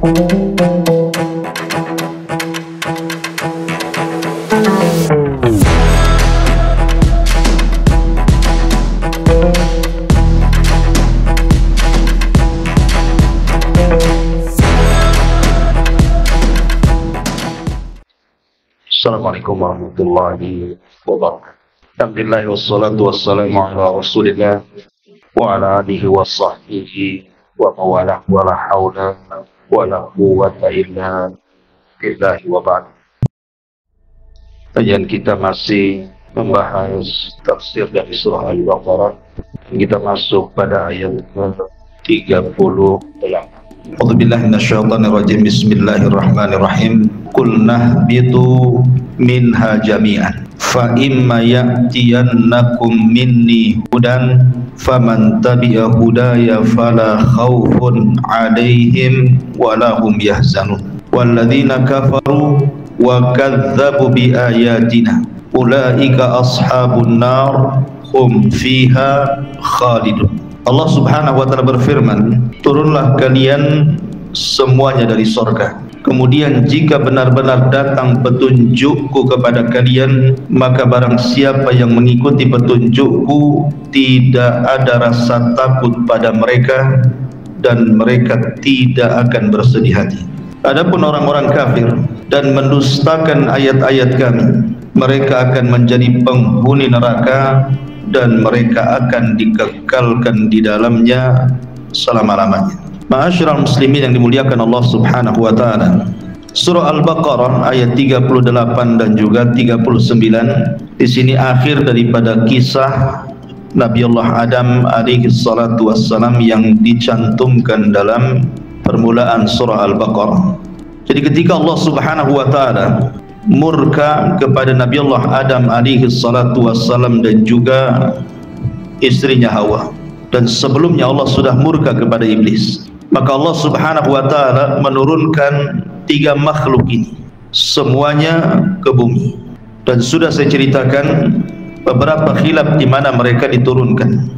السلام عليكم ورحمة الله وبركاته. الحمد لله والصلاة والسلام على رسول الله وعلى آله وصحبه ومن والاه ولا حول wala quwata illa billahi wa ba'd. Kajian kita masih membahas tafsir dari surah Al-Baqarah. Kita masuk pada ayat ke-38. A'udzu billahi minasyaitonir rajim. Bismillahirrahmanirrahim. Qulna bitu minha jami'an. Fa imma ya'tiyannakum minni hudan faman tabi'a hudaya fala khawfun alaihim wala hum yahzanun. Walladzina kafaru wa kadzdzabu bi ayatina ulaika ashabun nar hum fiha khalidun. Allah Subhanahu wa taala berfirman turunlah kalian semuanya dari sorga. Kemudian jika benar-benar datang petunjukku kepada kalian Maka barang siapa yang mengikuti petunjukku Tidak ada rasa takut pada mereka Dan mereka tidak akan bersedih hati Adapun orang-orang kafir dan mendustakan ayat-ayat kami Mereka akan menjadi penghuni neraka dan mereka akan dikekalkan di dalamnya selama-lamanya. Ma'asyiral muslimin yang dimuliakan Allah Subhanahu wa taala. Surah Al-Baqarah ayat 38 dan juga 39 di sini akhir daripada kisah Nabi Allah Adam alaihi salatu wassalam yang dicantumkan dalam permulaan surah Al-Baqarah. Jadi ketika Allah Subhanahu wa taala murka kepada Nabi Allah Adam alaihi salatu wassalam dan juga istrinya Hawa dan sebelumnya Allah sudah murka kepada iblis maka Allah subhanahu wa ta'ala menurunkan tiga makhluk ini. Semuanya ke bumi. Dan sudah saya ceritakan beberapa khilaf di mana mereka diturunkan.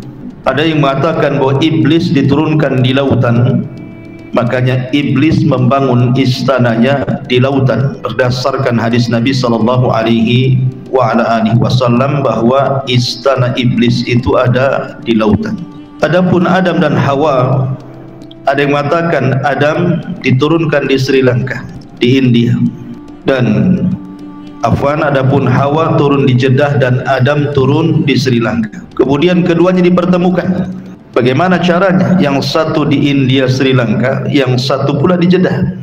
Ada yang mengatakan bahwa iblis diturunkan di lautan makanya iblis membangun istananya di lautan berdasarkan hadis Nabi sallallahu alaihi wa ala alihi wasallam bahwa istana iblis itu ada di lautan. Adapun Adam dan Hawa ada yang mengatakan Adam diturunkan di Sri Lanka di India dan Afwan adapun Hawa turun di Jeddah dan Adam turun di Sri Lanka kemudian keduanya dipertemukan Bagaimana caranya? Yang satu di India Sri Lanka, yang satu pula di Jeddah.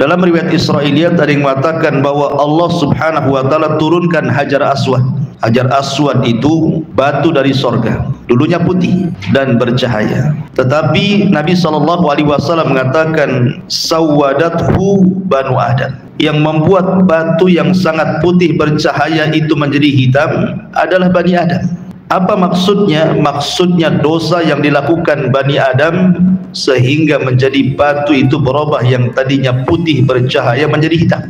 Dalam riwayat Israiliyat ada yang mengatakan bahwa Allah Subhanahu wa taala turunkan Hajar Aswad. Hajar Aswad itu batu dari sorga. Dulunya putih dan bercahaya. Tetapi Nabi sallallahu alaihi wasallam mengatakan sawadathu banu Adam. Yang membuat batu yang sangat putih bercahaya itu menjadi hitam adalah Bani Adam. Apa maksudnya? Maksudnya dosa yang dilakukan Bani Adam sehingga menjadi batu itu berubah yang tadinya putih bercahaya menjadi hitam.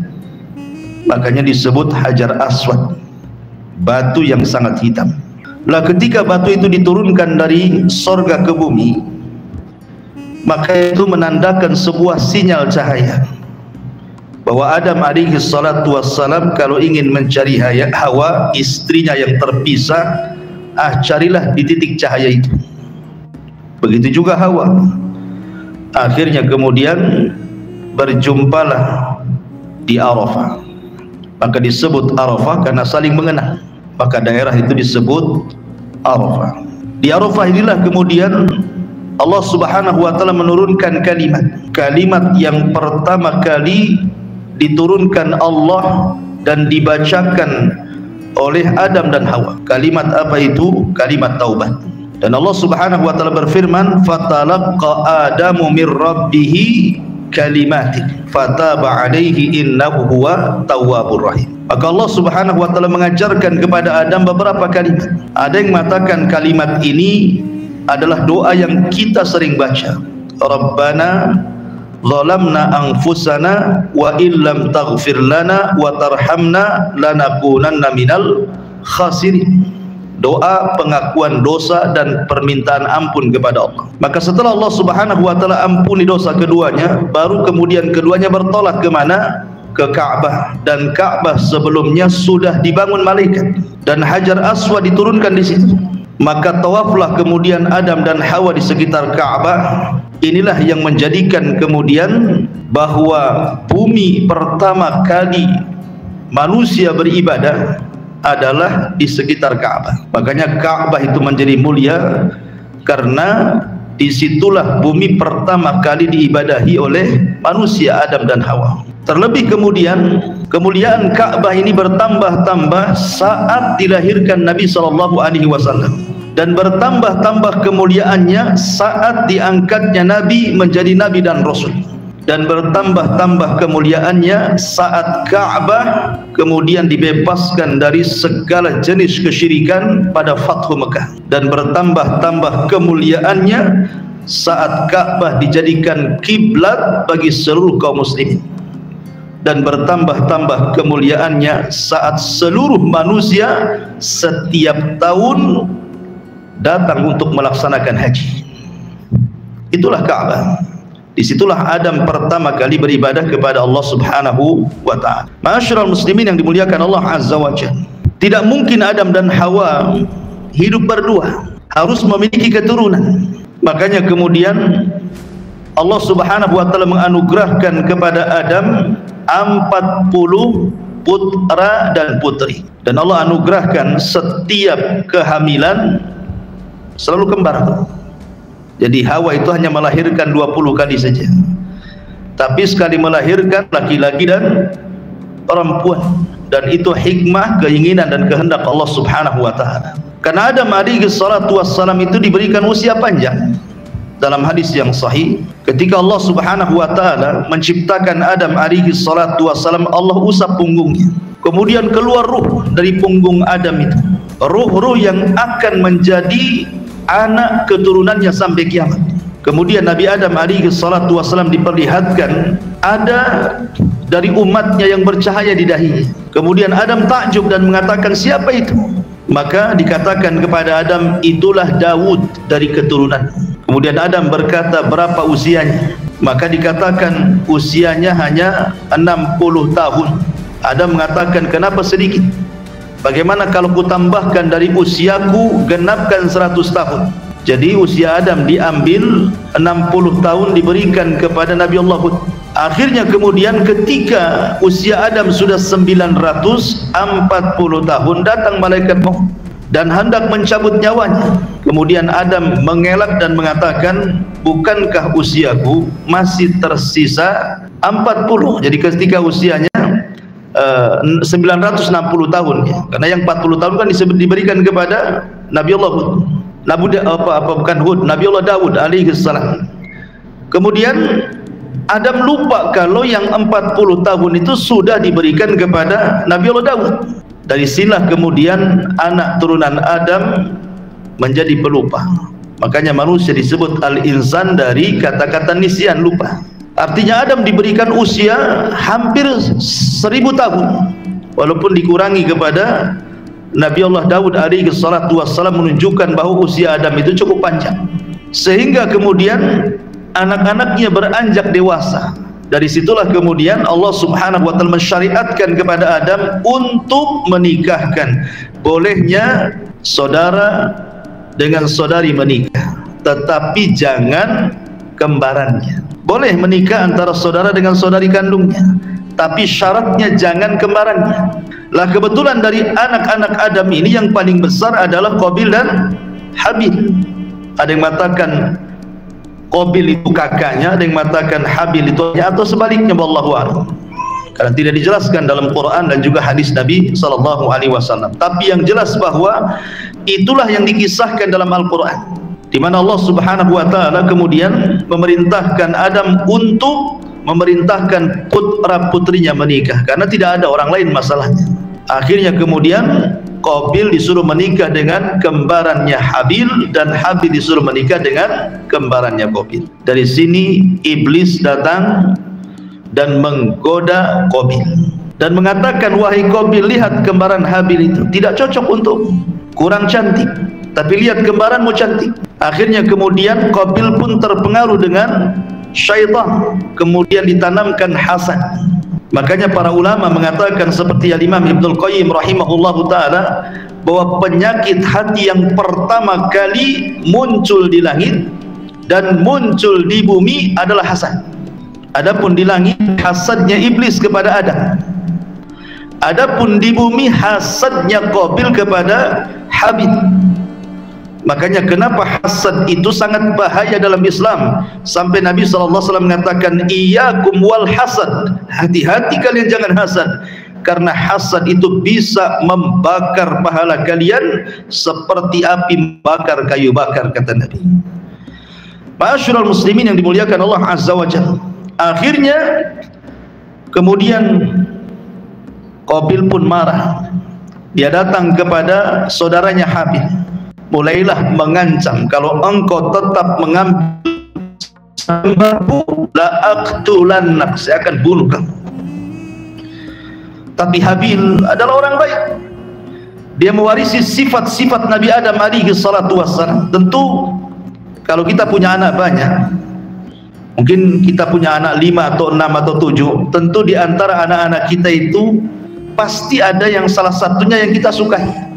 Makanya disebut Hajar Aswad. Batu yang sangat hitam. Lah ketika batu itu diturunkan dari sorga ke bumi, maka itu menandakan sebuah sinyal cahaya bahwa Adam alaihi salatu wassalam kalau ingin mencari Hawa istrinya yang terpisah ah carilah di titik cahaya itu. Begitu juga Hawa. Akhirnya kemudian berjumpalah di Arafah maka disebut Arafah karena saling mengenal maka daerah itu disebut Arafah di Arafah inilah kemudian Allah subhanahu wa ta'ala menurunkan kalimat kalimat yang pertama kali diturunkan Allah dan dibacakan oleh Adam dan Hawa. Kalimat apa itu? Kalimat taubat. Dan Allah Subhanahu wa taala berfirman, "Fatalaqqa Adamu mir rabbih kalimatin fataba alaihi innahu huwa tawwabur rahim." Maka Allah Subhanahu wa taala mengajarkan kepada Adam beberapa kalimat. Ada yang mengatakan kalimat ini adalah doa yang kita sering baca. Rabbana zalamna anfusana wa illam taghfir lana wa tarhamna lanakunanna minal khasirin doa pengakuan dosa dan permintaan ampun kepada Allah. Maka setelah Allah subhanahu wa ta'ala ampuni dosa keduanya baru kemudian keduanya bertolak ke mana? Ke Ka'bah. Dan Ka'bah sebelumnya sudah dibangun malaikat. Dan Hajar Aswad diturunkan di situ. Maka tawaflah kemudian Adam dan Hawa di sekitar Ka'bah. Inilah yang menjadikan kemudian bahwa bumi pertama kali manusia beribadah adalah di sekitar Ka'bah. Makanya Ka'bah itu menjadi mulia karena di situlah bumi pertama kali diibadahi oleh manusia Adam dan Hawa. Terlebih kemudian kemuliaan Ka'bah ini bertambah-tambah saat dilahirkan Nabi sallallahu alaihi wasallam dan bertambah-tambah kemuliaannya saat diangkatnya Nabi menjadi Nabi dan Rasul dan bertambah-tambah kemuliaannya saat Ka'bah kemudian dibebaskan dari segala jenis kesyirikan pada Fathu Mekah. Dan bertambah-tambah kemuliaannya saat Ka'bah dijadikan kiblat bagi seluruh kaum muslimin dan bertambah-tambah kemuliaannya saat seluruh manusia setiap tahun datang untuk melaksanakan haji. Itulah Ka'bah Di situlah Adam pertama kali beribadah kepada Allah Subhanahu wa taala. Masyarul muslimin yang dimuliakan Allah Azza wa Jalla. Tidak mungkin Adam dan Hawa hidup berdua, harus memiliki keturunan. Makanya kemudian Allah Subhanahu wa taala menganugerahkan kepada Adam 40 putra dan putri. Dan Allah anugerahkan setiap kehamilan selalu kembar. Jadi Hawa itu hanya melahirkan 20 kali saja. Tapi sekali melahirkan laki-laki dan perempuan dan itu hikmah, keinginan dan kehendak Allah Subhanahu wa taala. Karena Adam alaihi salatu wassalam itu diberikan usia panjang. Dalam hadis yang sahih, ketika Allah Subhanahu wa taala menciptakan Adam alaihi salatu wassalam, Allah usap punggungnya. Kemudian keluar ruh dari punggung Adam itu. Ruh-ruh yang akan menjadi anak keturunannya sampai kiamat. Kemudian Nabi Adam alaihi salatu wasallam diperlihatkan ada dari umatnya yang bercahaya di dahinya. Kemudian Adam takjub dan mengatakan siapa itu? Maka dikatakan kepada Adam itulah Daud dari keturunan. Kemudian Adam berkata berapa usianya? Maka dikatakan usianya hanya 60 tahun. Adam mengatakan kenapa sedikit? Bagaimana kalau ku tambahkan dari usiaku genapkan 100 tahun? Jadi usia Adam diambil 60 tahun diberikan kepada Nabi Allah Hud. Akhirnya kemudian ketika usia Adam sudah 940 tahun datang malaikat maut dan hendak mencabut nyawanya. Kemudian Adam mengelak dan mengatakan, "Bukankah usiaku masih tersisa 40?" Jadi ketika usianya 960 tahun ya. Karena yang 40 tahun kan diberikan kepada Nabi Allah Hud. Nabi apa apa bukan Hud, Nabi Allah Daud alaihi salam. Kemudian Adam lupa kalau yang 40 tahun itu sudah diberikan kepada Nabi Allah Daud. Dari sinilah kemudian anak turunan Adam menjadi pelupa. Makanya manusia disebut al-insan dari kata-kata nisyan lupa. Artinya Adam diberikan usia hampir seribu tahun. Walaupun dikurangi kepada Nabi Allah Daud alaihi salatu wassalam menunjukkan bahawa usia Adam itu cukup panjang. Sehingga kemudian anak-anaknya beranjak dewasa. Dari situlah kemudian Allah subhanahu wa ta'ala mensyariatkan kepada Adam untuk menikahkan. Bolehnya saudara dengan saudari menikah tetapi jangan kembarannya boleh menikah antara saudara dengan saudari kandungnya tapi syaratnya jangan kembarannya. Lah kebetulan dari anak-anak Adam ini yang paling besar adalah Qabil dan Habil. Ada yang mengatakan Qabil itu kakaknya ada yang mengatakan Habil itu atau sebaliknya wallahu a'lam. Karena tidak dijelaskan dalam Quran dan juga hadis Nabi sallallahu alaihi wasallam. Tapi yang jelas bahwa itulah yang dikisahkan dalam Al-Quran di mana Allah Subhanahu wa taala kemudian memerintahkan Adam untuk memerintahkan putra putrinya menikah. Karena tidak ada orang lain masalahnya. Akhirnya kemudian Qabil disuruh menikah dengan kembarannya Habil dan Habil disuruh menikah dengan kembarannya Qabil. Dari sini iblis datang dan menggoda Qabil. Dan mengatakan wahai Qabil lihat kembaran Habil itu. Tidak cocok untuk kurang cantik. Tapi lihat kembaranmu cantik akhirnya kemudian Qabil pun terpengaruh dengan syaitan. Kemudian ditanamkan hasad makanya para ulama mengatakan seperti Imam Ibnul Qayyim rahimahullah ta'ala bahwa penyakit hati yang pertama kali muncul di langit dan muncul di bumi adalah hasad adapun di langit hasadnya iblis kepada Adam. Adapun di bumi hasadnya Qabil kepada Habib. Makanya kenapa hasad itu sangat bahaya dalam Islam sampai Nabi wasallam mengatakan iyyakum wal hasad. Hati-hati kalian jangan hasad karena hasad itu bisa membakar pahala kalian seperti api membakar kayu bakar kata Nabi. Ma'asyiral muslimin yang dimuliakan Allah Azza wa Jalla. Akhirnya kemudian Qabil pun marah dia datang kepada saudaranya Habib mulailah mengancam. Kalau engkau tetap mengambil la aqtulannak saya akan bunuh kamu. Tapi Habil adalah orang baik. Dia mewarisi sifat-sifat Nabi Adam alaihi salatu wassalam. Tentu kalau kita punya anak banyak mungkin kita punya anak lima atau enam atau tujuh tentu di antara anak-anak kita itu pasti ada yang salah satunya yang kita sukai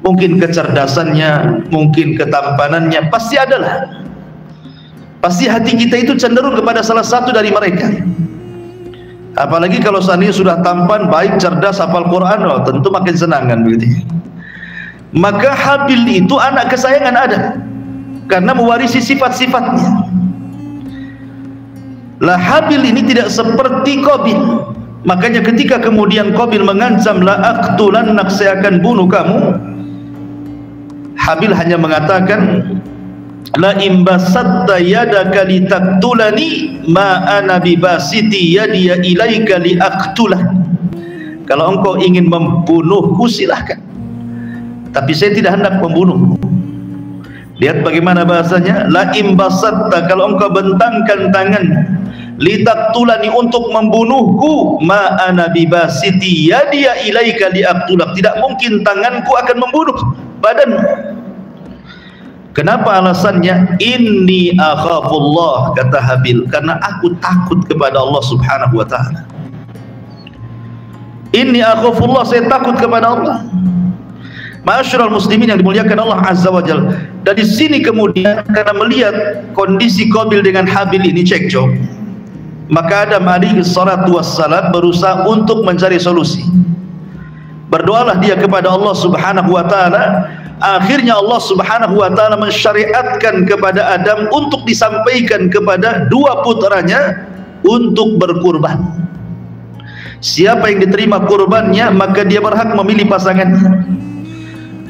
mungkin kecerdasannya mungkin ketampanannya pasti adalah. Pasti hati kita itu cenderung kepada salah satu dari mereka. Apalagi kalau seandainya sudah tampan baik cerdas hafal Quran oh, tentu makin senang kan begitu. Maka Habil itu anak kesayangan Adam. Karena mewarisi sifat-sifatnya. Lah Habil ini tidak seperti Qabil. Makanya ketika kemudian Qabil mengancam la aqtulannak saya akan bunuh kamu. Habil hanya mengatakan la imbasatta yadaka litaktulani ma ana bibasiti yadiya ilaika liaqtulah. Kalau engkau ingin membunuhku silahkan. Tapi saya tidak hendak membunuhmu. Lihat bagaimana bahasanya la imbasatta kalau engkau bentangkan tangan litaktulani untuk membunuhku ma ana bibasiti yadiya ilaika liaktulak tidak mungkin tanganku akan membunuh badan. Kenapa alasannya? Inni akhafullah kata Habil. Karena aku takut kepada Allah subhanahu wa ta'ala. Inni akhafullah saya takut kepada Allah. Masyarul muslimin yang dimuliakan Allah Azza wa Jal. Dari sini kemudian Karena melihat kondisi Qabil dengan Habil ini cekcok maka Adam alaihi salatu wassalam berusaha untuk mencari solusi berdoalah dia kepada Allah subhanahu wa ta'ala. Akhirnya Allah subhanahu wa ta'ala mensyariatkan kepada Adam untuk disampaikan kepada dua putranya untuk berkurban. Siapa yang diterima kurbannya maka dia berhak memilih pasangannya.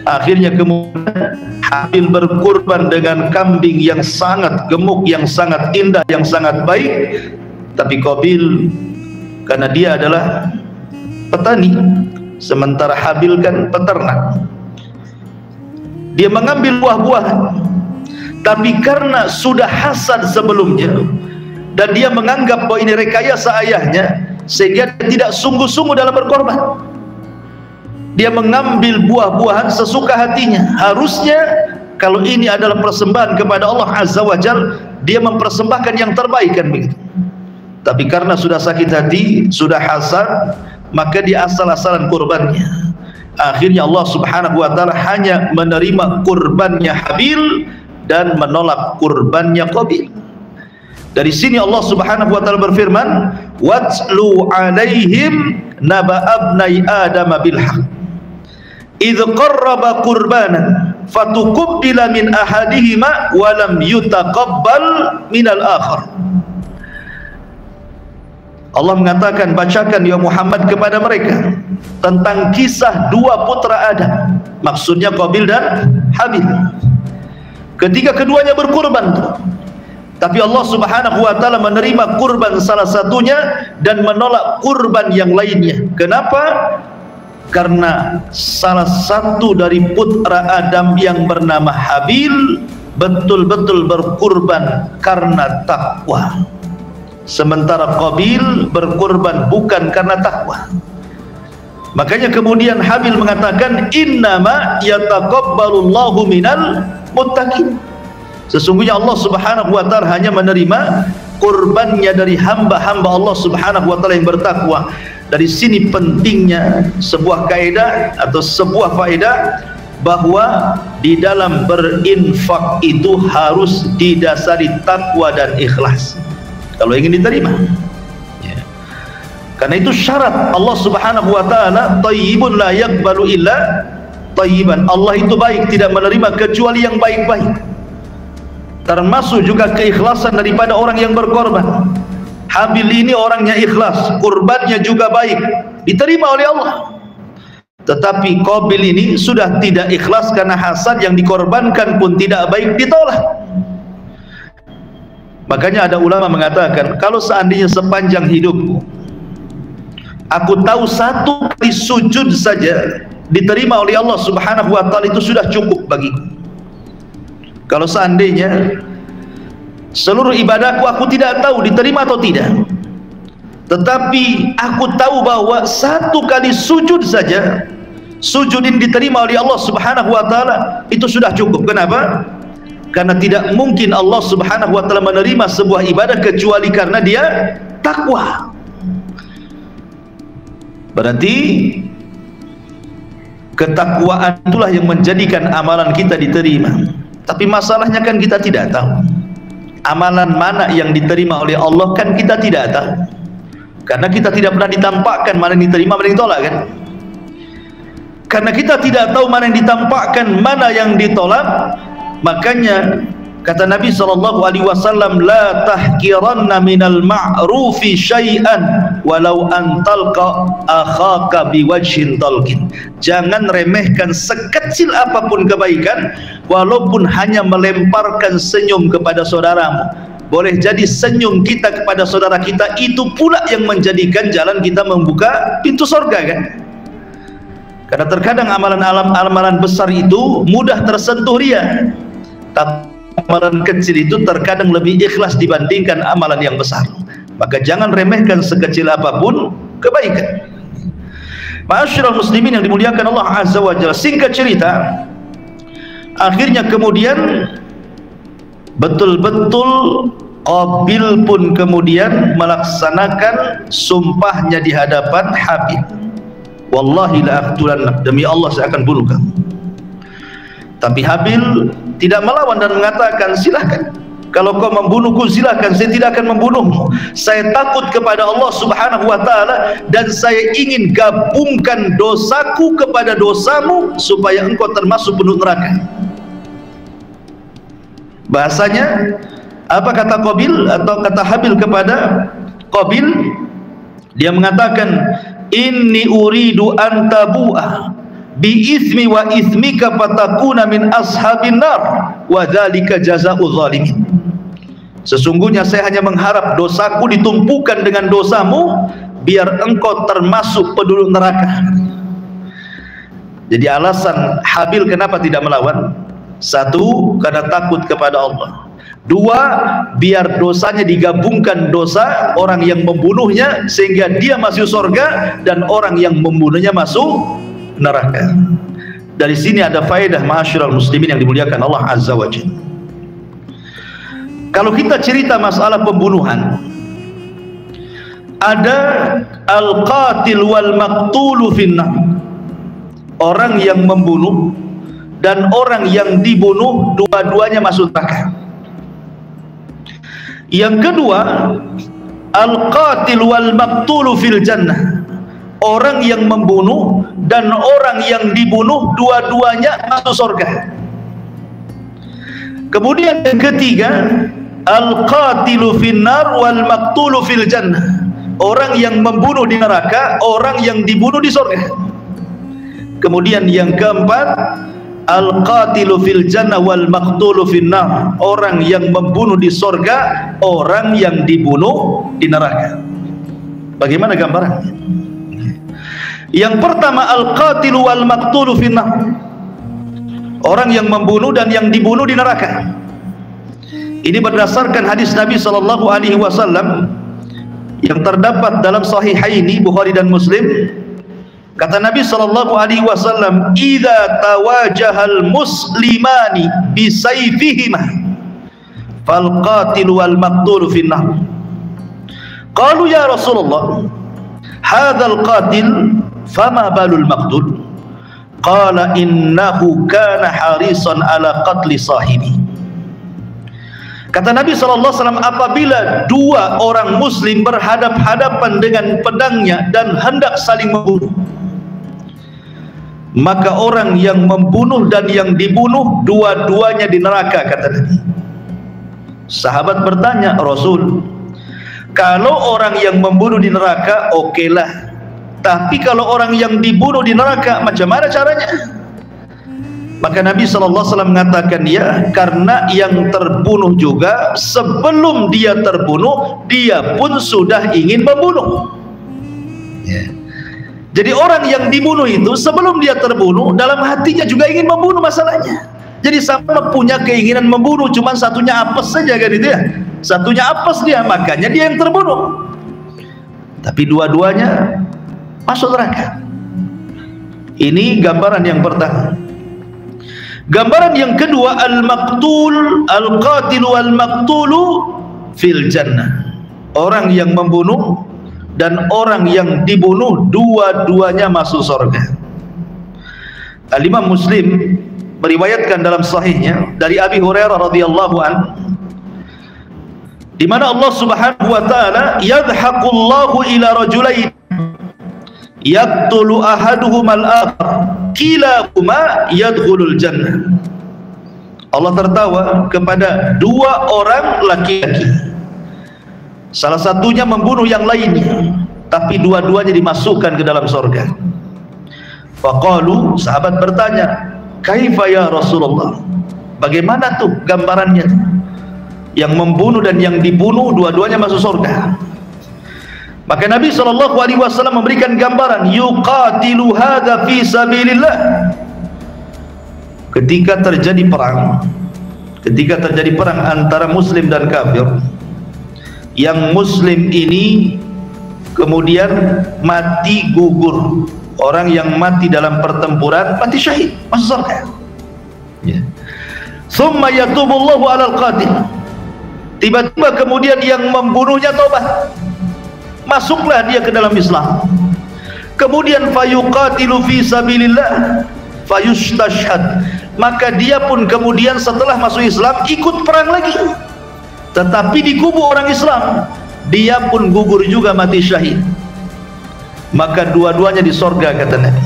Akhirnya kemudian Habil berkurban dengan kambing yang sangat gemuk, yang sangat indah, yang sangat baik. Tapi Qabil karena dia adalah petani sementara Habil kan peternak. Dia mengambil buah-buahan. Tapi karena sudah hasad sebelumnya dan dia menganggap bahwa ini rekayasa ayahnya sehingga tidak sungguh-sungguh dalam berkorban. Dia mengambil buah-buahan sesuka hatinya. Harusnya kalau ini adalah persembahan kepada Allah Azza wa Jal dia mempersembahkan yang terbaik kan begitu. Tapi karena sudah sakit hati sudah hasad maka dia asal-asalan kurbannya. Akhirnya Allah subhanahu wa ta'ala hanya menerima kurbannya Habil dan menolak kurbannya Qabil. Dari sini Allah subhanahu wa ta'ala berfirman watlu alaihim naba abnai adam bilhaq idh qarraba kurbanan fatukubbila min ahadihima walam yutaqabbal minal akhar Allah mengatakan bacakan ya Muhammad kepada mereka tentang kisah dua putra Adam. Maksudnya Qabil dan Habil ketika keduanya berkurban tapi Allah subhanahu wa ta'ala menerima kurban salah satunya dan menolak kurban yang lainnya. Kenapa? karena salah satu dari putra Adam yang bernama Habil betul-betul berkurban karena takwa sementara Qabil berkorban bukan karena takwa. Makanya kemudian Habil mengatakan innama yataqabbalullahu minal muttaqin. Sesungguhnya Allah subhanahu wa ta'ala hanya menerima kurbannya dari hamba-hamba Allah subhanahu wa ta'ala yang bertakwa. Dari sini pentingnya sebuah kaidah atau sebuah faedah bahwa di dalam berinfak itu harus didasari takwa dan ikhlas kalau ingin diterima. Ya. karena itu syarat Allah subhanahu wa ta'ala tayyibun la yakbalu illa tayyiban. Allah itu baik tidak menerima kecuali yang baik-baik. Termasuk juga keikhlasan daripada orang yang berkorban. Habil ini orangnya ikhlas kurbannya juga baik diterima oleh Allah. Tetapi Qabil ini sudah tidak ikhlas karena hasad yang dikorbankan pun tidak baik ditolak makanya ada ulama mengatakan kalau seandainya sepanjang hidupku aku tahu satu kali sujud saja diterima oleh Allah subhanahu wa ta'ala itu sudah cukup bagiku kalau seandainya seluruh ibadahku aku tidak tahu diterima atau tidak tetapi aku tahu bahwa satu kali sujud saja sujud ini diterima oleh Allah subhanahu wa ta'ala itu sudah cukup kenapa? Karena tidak mungkin Allah subhanahu wa ta'ala menerima sebuah ibadah kecuali karena dia takwa. Berarti ketakwaan itulah yang menjadikan amalan kita diterima. Tapi masalahnya kan kita tidak tahu. Amalan mana yang diterima oleh Allah kan kita tidak tahu. Karena kita tidak pernah ditampakkan mana yang diterima mana yang ditolak kan? Karena kita tidak tahu mana yang ditampakkan mana yang ditolak makanya kata Nabi sallallahu alaihi wasallam la tahqiranna minal ma'rufi syai'an walau an talqa akhaka biwajhin talqin. Jangan remehkan sekecil apa pun kebaikan walaupun hanya melemparkan senyum kepada saudaramu. Boleh jadi senyum kita kepada saudara kita itu pula yang menjadikan jalan kita membuka pintu surga kan? Karena terkadang amalan-amalan besar itu mudah tersentuh ria tapi amalan kecil itu terkadang lebih ikhlas dibandingkan amalan yang besar. Maka jangan remehkan sekecil apa pun kebaikan. Masyarakat muslimin yang dimuliakan Allah Azza wa Jalla singkat cerita akhirnya kemudian betul-betul Qabil pun kemudian melaksanakan sumpahnya di hadapan Habib. Wallahi la demi Allah saya akan bunuh kamu. Tapi Habil tidak melawan dan mengatakan silahkan kalau kau membunuhku silahkan saya tidak akan membunuhmu. Saya takut kepada Allah subhanahu wa ta'ala dan saya ingin gabungkan dosaku kepada dosamu supaya engkau termasuk penuh neraka. Bahasanya apa kata Qabil atau kata Habil kepada Qabil? Dia mengatakan inni uridu antabu'ah bi ismi wa ismika fatakuna min ashabin nar. Wa dzalika jazaa'ul zalimin. Sesungguhnya saya hanya mengharap dosaku ditumpukan dengan dosamu biar engkau termasuk penduduk neraka. Jadi alasan Habil kenapa tidak melawan? Satu karena takut kepada Allah. Dua biar dosanya digabungkan dosa orang yang membunuhnya sehingga dia masuk surga dan orang yang membunuhnya masuk neraka. Dari sini ada faedah masyarakat muslimin yang dimuliakan Allah Azza wa kalau kita cerita masalah pembunuhan ada al-qatil wal maqtulu orang yang membunuh dan orang yang dibunuh dua-duanya masuk neraka. Yang kedua al-qatil wal maqtulu fil jannah orang yang membunuh dan orang yang dibunuh dua-duanya masuk surga. Kemudian yang ketiga al-qatilu finnar wal maqtulu fil jannah. Orang yang membunuh di neraka orang yang dibunuh di surga. Kemudian yang keempat al-qatilu fil jannah wal maqtulu finnar. Orang yang membunuh di surga orang yang dibunuh di neraka. Bagaimana gambarannya yang pertama al-qatilu wal maqtulu finnah. Orang yang membunuh dan yang dibunuh di neraka. Ini berdasarkan hadis Nabi sallallahu alaihi wasallam yang terdapat dalam sahihaini Bukhari dan Muslim Kata Nabi sallallahu alaihi wasallam, "Idza tawajahal muslimani bi sayfihima fal qatil wal maqtul fi nar." Qalu ya Rasulullah, "Hadza al qatil fama balul maqtul?" Qala innahu kana harisan ala qatli sahibi. Kata Nabi SAW, apabila dua orang muslim berhadap-hadapan dengan pedangnya dan hendak saling membunuh, maka orang yang membunuh dan yang dibunuh dua-duanya di neraka kata Nabi sahabat bertanya Rasul kalau orang yang membunuh di neraka okelah tapi kalau orang yang dibunuh di neraka macam mana caranya maka Nabi SAW mengatakan ya karena yang terbunuh juga sebelum dia terbunuh dia pun sudah ingin membunuh ya. Jadi orang yang dibunuh itu sebelum dia terbunuh dalam hatinya juga ingin membunuh masalahnya. Jadi sama punya keinginan membunuh, cuman satunya apes saja kan itu ya. Satunya apes dia, makanya dia yang terbunuh. Tapi dua-duanya masuk neraka. Ini gambaran yang pertama. Gambaran yang kedua al-maqtul al-qatil wal-maqtulu fil jannah. Orang yang membunuh dan orang yang dibunuh dua-duanya masuk surga. Al-Imam Muslim meriwayatkan dalam sahihnya dari Abi Hurairah radhiyallahu an di mana Allah Subhanahu wa taala yadhaqullahu ila rajulain yaqtulu ahaduhum al-akhar kilahuma yadkhulul jannah. Allah tertawa kepada dua orang laki-laki. Salah satunya membunuh yang lainnya tapi dua-duanya dimasukkan ke dalam surga faqalu sahabat bertanya kaifa ya Rasulullah? Bagaimana tuh gambarannya? Yang membunuh dan yang dibunuh dua-duanya masuk surga maka Nabi SAW memberikan gambaran yuqatilu hadha fi sabilillah. Ketika terjadi perang ketika terjadi perang antara muslim dan kafir yang muslim ini kemudian mati gugur. Orang yang mati dalam pertempuran mati syahid masuk surga ya. Summa yatubullahu alal qatil. Tiba-tiba kemudian yang membunuhnya tobat masuklah dia ke dalam Islam. Kemudian fayuqatilu fi sabilillah fayustashhad. Maka dia pun kemudian setelah masuk Islam ikut perang lagi. Tetapi di kubu orang Islam dia pun gugur juga mati syahid. Maka dua-duanya di sorga kata Nabi.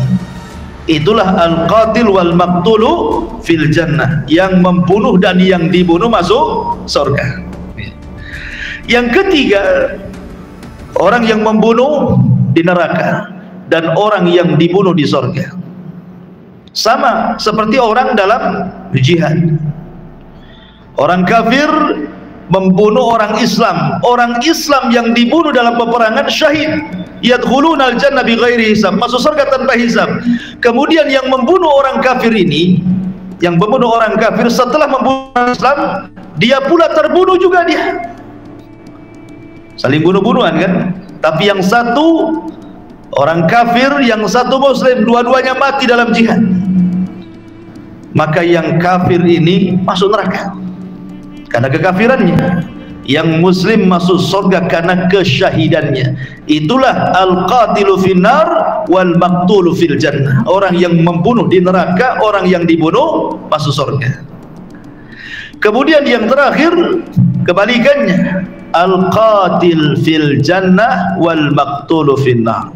Itulah al-qatil wal maqtulu fil jannah. Yang membunuh dan yang dibunuh masuk sorga. Yang ketiga orang yang membunuh di neraka dan orang yang dibunuh di sorga. Sama seperti orang dalam jihad. Orang kafir membunuh orang Islam. Orang Islam yang dibunuh dalam peperangan syahid. Yadkhuluna al-jannah bighairi hisab. Masuk surga tanpa hisab. Kemudian yang membunuh orang kafir ini yang membunuh orang kafir setelah membunuh Islam dia pula terbunuh juga dia saling bunuh-bunuhan kan? Tapi yang satu orang kafir yang satu muslim dua-duanya mati dalam jihad. Maka yang kafir ini masuk neraka. Karena kekafirannya. Yang muslim masuk surga karena kesyahidannya. Itulah al-qatilu finnar wal maqtulu fil jannah. Orang yang membunuh di neraka orang yang dibunuh masuk surga. Kemudian yang terakhir kebalikannya al-qatil fil jannah wal maqtulu finnar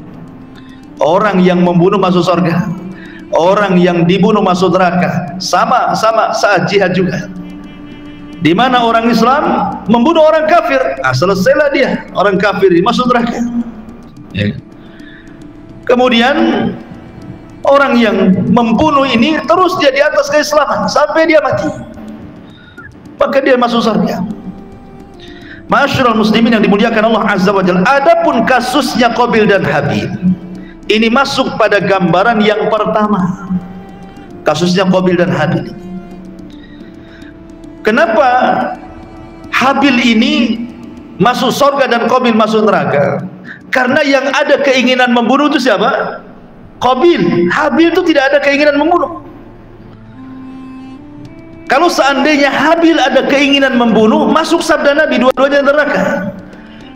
orang yang membunuh masuk surga orang yang dibunuh masuk neraka sama sama saat jihad juga. Di mana orang Islam membunuh orang kafir? Ah, selesailah dia orang kafir masuk neraka. Ya. kemudian orang yang membunuh ini terus dia di atas keislaman sampai dia mati. Maka dia masuk surga Masyurul muslimin yang dimuliakan Allah Azza wa Jalla adapun kasusnya Qabil dan Habib ini masuk pada gambaran yang pertama kasusnya Qabil dan Habib Kenapa Habil ini masuk surga dan Qabil masuk neraka? Karena yang ada keinginan membunuh itu siapa? Qabil, Habil itu tidak ada keinginan membunuh. Kalau seandainya Habil ada keinginan membunuh, masuk sabda Nabi dua-duanya neraka.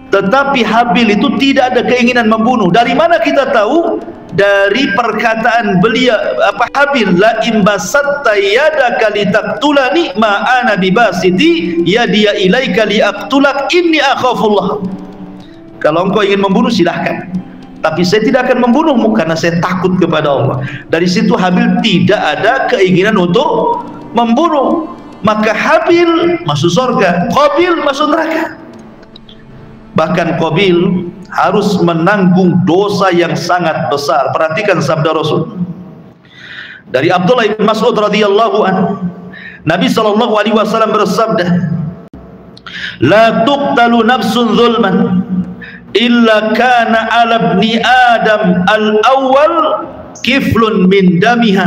Tetapi Habil itu tidak ada keinginan membunuh. Dari mana kita tahu? Dari perkataan beliau apa Habil la imbasatta yadaka litaqtulani ma ana bibasiti yadiya ilaika liaqtulak inni akhafullah. Kalau engkau ingin membunuh silahkan. Tapi saya tidak akan membunuhmu karena saya takut kepada Allah. Dari situ Habil tidak ada keinginan untuk membunuh maka Habil masuk surga Qabil masuk neraka. Bahkan Qabil harus menanggung dosa yang sangat besar. Perhatikan sabda Rasul. Dari Abdullah bin Mas'ud radhiyallahu anhu Nabi sallallahu alaihi wasallam bersabda la tuqtalu nafsun zulman illa kana ala ibni adam al-awwal kiflun min damiha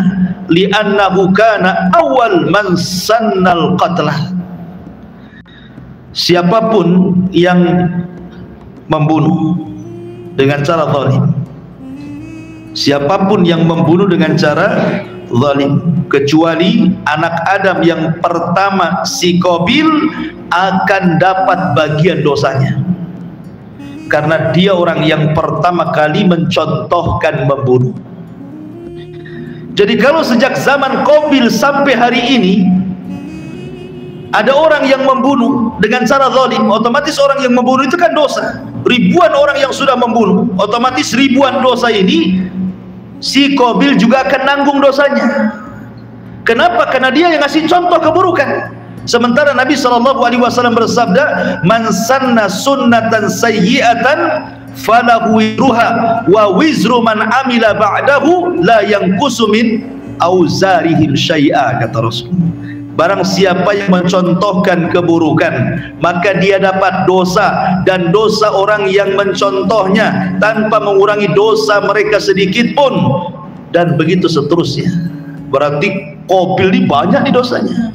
li'annahu kana awal man sannal qatlah siapa pun yang membunuh dengan cara zalim. Siapa pun yang membunuh dengan cara zalim. Kecuali anak Adam yang pertama si Qabil akan dapat bagian dosanya. Karena dia orang yang pertama kali mencontohkan membunuh jadi kalau sejak zaman Qabil sampai hari ini ada orang yang membunuh dengan cara zalim, otomatis orang yang membunuh itu kan dosa. Ribuan orang yang sudah membunuh, otomatis ribuan dosa ini si Qabil juga akan nanggung dosanya. Kenapa? Karena dia yang ngasih contoh keburukan. Sementara Nabi sallallahu alaihi wasallam bersabda, "Man sanna sunnatan sayyi'atan falahu wizruha wa wizru man amila ba'dahu la yanqusu min auzarihim syai'a kata Rasul Barang siapa yang mencontohkan keburukan maka dia dapat dosa dan dosa orang yang mencontohnya tanpa mengurangi dosa mereka sedikit pun dan begitu seterusnya. Berarti Qabil ini banyak di dosanya.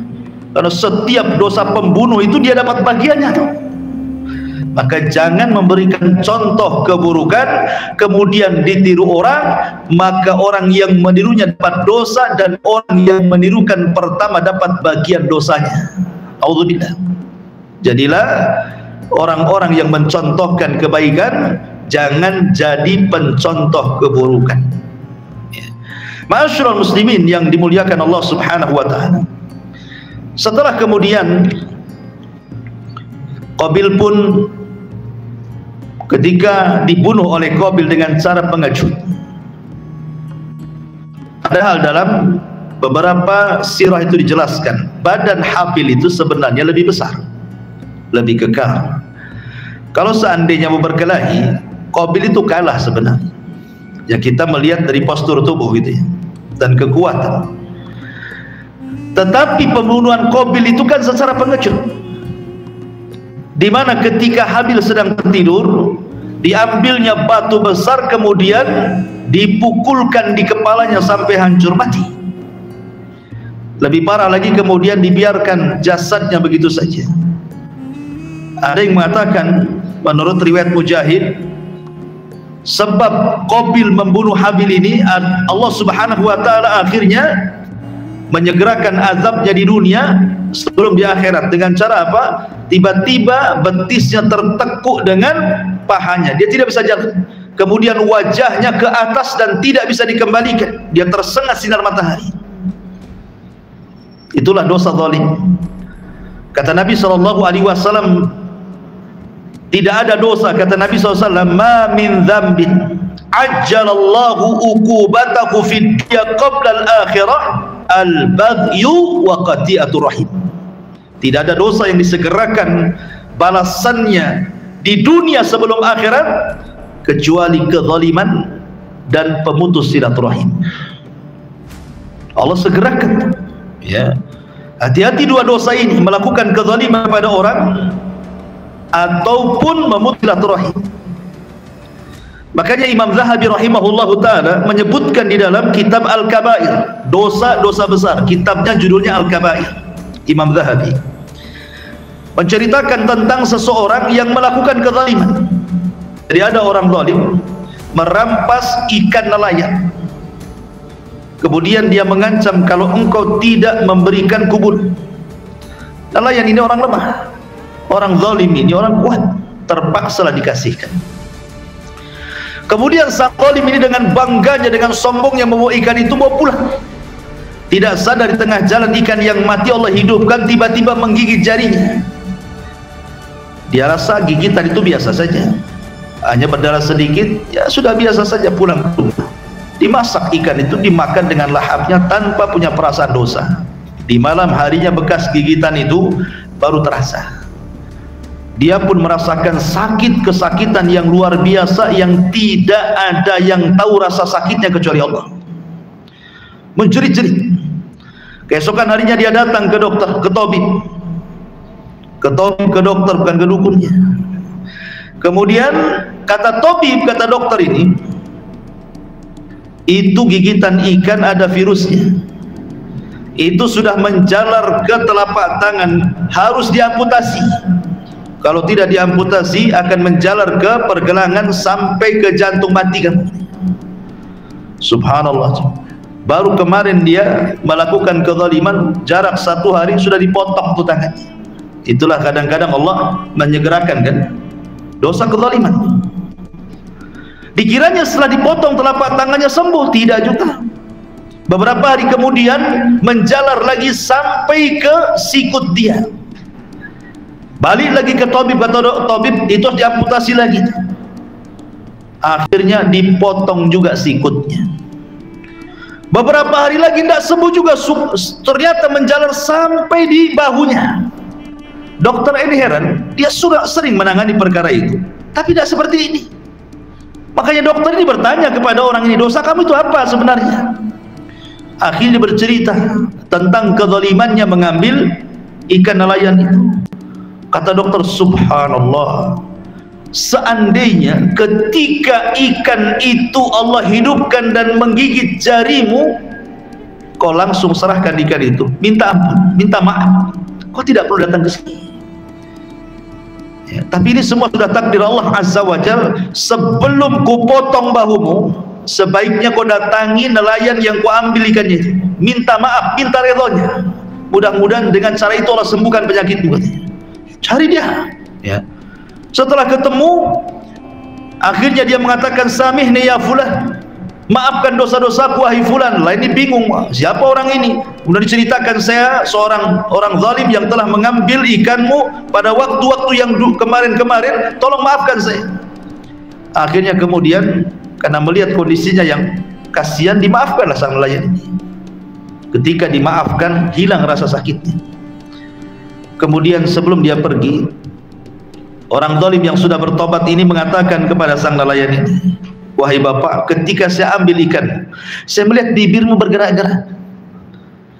Karena setiap dosa pembunuh itu dia dapat bagiannya tuh maka jangan memberikan contoh keburukan kemudian ditiru orang maka orang yang menirunya dapat dosa dan orang yang menirukan pertama dapat bagian dosanya. Alhamdulillah jadilah orang-orang yang mencontohkan kebaikan jangan jadi pencontoh keburukan. Ya. Masyurul muslimin yang dimuliakan Allah subhanahu wa ta'ala. Setelah kemudian Qabil pun ketika dibunuh oleh Qabil dengan cara pengejut padahal dalam beberapa sirah itu dijelaskan badan Habil itu sebenarnya lebih besar lebih kekal. Kalau seandainya mau berkelahi Qabil itu kalah sebenarnya. Ya kita melihat dari postur tubuh gitu ya dan kekuatan. Tetapi pembunuhan Qabil itu kan secara pengecut di mana ketika Habil sedang tertidur diambilnya batu besar kemudian dipukulkan di kepalanya sampai hancur mati. Lebih parah lagi kemudian dibiarkan jasadnya begitu saja. Ada yang mengatakan menurut riwayat Mujahid sebab Qabil membunuh Habil ini Allah subhanahu wa ta'ala akhirnya menyegerakan azabnya di dunia sebelum di akhirat. Dengan cara apa? tiba-tiba betisnya tertekuk dengan pahanya. Dia tidak bisa jalan. Kemudian wajahnya ke atas dan tidak bisa dikembalikan. Dia tersengat sinar matahari. Itulah dosa zalim. Kata Nabi SAW tidak ada dosa kata Nabi SAW ma min zambin ajjalallahu ukubatahu fid qabla al-akhirah al-baghyu wa qati'atur rahim. Tidak ada dosa yang disegerakan balasannya di dunia sebelum akhirat kecuali kezaliman dan pemutus silaturahim. Allah segerakan. Ya. Hati-hati dua dosa ini melakukan kezaliman pada orang ataupun memutus silaturahim makanya Imam Zahabi rahimahullahu taala menyebutkan di dalam kitab Al-Kabair. Dosa-dosa besar. Kitabnya judulnya Al-Kabair. Imam Zahabi. Menceritakan tentang seseorang yang melakukan kezaliman. Jadi ada orang zalim merampas ikan nelayan. Kemudian dia mengancam kalau engkau tidak memberikan kubur. Nelayan ini orang lemah. Orang zalim ini orang kuat. Terpaksalah dikasihkan kemudian sang zalim ini dengan bangganya dengan sombongnya membawa ikan itu bawa pulang. Tidak sadar di tengah jalan ikan yang mati Allah hidupkan tiba-tiba menggigit jarinya. Dia rasa gigitan itu biasa saja. Hanya berdarah sedikit ya sudah biasa saja pulang ke rumah. Dimasak ikan itu dimakan dengan lahapnya tanpa punya perasaan dosa. Di malam harinya bekas gigitan itu baru terasa dia pun merasakan sakit kesakitan yang luar biasa yang tidak ada yang tahu rasa sakitnya kecuali Allah. Menjerit-jerit keesokan harinya dia datang ke dokter ke tabib ke tabib ke dokter bukan ke dukunnya kemudian kata tabib kata dokter ini itu gigitan ikan ada virusnya. Itu sudah menjalar ke telapak tangan harus diamputasi kalau tidak diamputasi akan menjalar ke pergelangan sampai ke jantung mati kan? Subhanallah. Baru kemarin dia melakukan kezaliman jarak satu hari sudah dipotong tuh tangannya itulah kadang-kadang Allah menyegerakan kan? Dosa kezaliman. Dikiranya setelah dipotong telapak tangannya sembuh tidak juga. Beberapa hari kemudian menjalar lagi sampai ke sikut dia balik lagi ke tabib atau tabib itu harus diamputasi lagi. Akhirnya dipotong juga sikutnya. Beberapa hari lagi tidak sembuh juga. Ternyata menjalar sampai di bahunya. Dokter ini heran dia sudah sering menangani perkara itu. Tapi tidak seperti ini. Makanya dokter ini bertanya kepada orang ini dosa kamu itu apa sebenarnya? Akhirnya bercerita tentang kezalimannya mengambil ikan nelayan itu kata dokter subhanallah. Seandainya ketika ikan itu Allah hidupkan dan menggigit jarimu kau langsung serahkan ikan itu. Minta ampun, minta maaf. Kau tidak perlu datang ke sini. Ya, tapi ini semua sudah takdir Allah Azza wa Jal. Sebelum ku potong bahumu sebaiknya kau datangi nelayan yang kau ambil ikannya minta maaf, minta redhonya. Mudah-mudahan dengan cara itu Allah sembuhkan penyakitmu cari dia. Ya. setelah ketemu akhirnya dia mengatakan samih ya fulan maafkan dosa-dosaku wahai fulan. Lah ini bingung siapa orang ini? Kemudian diceritakan saya seorang orang zalim yang telah mengambil ikanmu pada waktu-waktu yang kemarin-kemarin. Tolong maafkan saya. Akhirnya kemudian karena melihat kondisinya yang kasihan dimaafkanlah sang nelayan ketika dimaafkan hilang rasa sakitnya kemudian sebelum dia pergi orang zalim yang sudah bertobat ini mengatakan kepada sang nelayan ini wahai bapak ketika saya ambil ikan saya melihat bibirmu bergerak-gerak.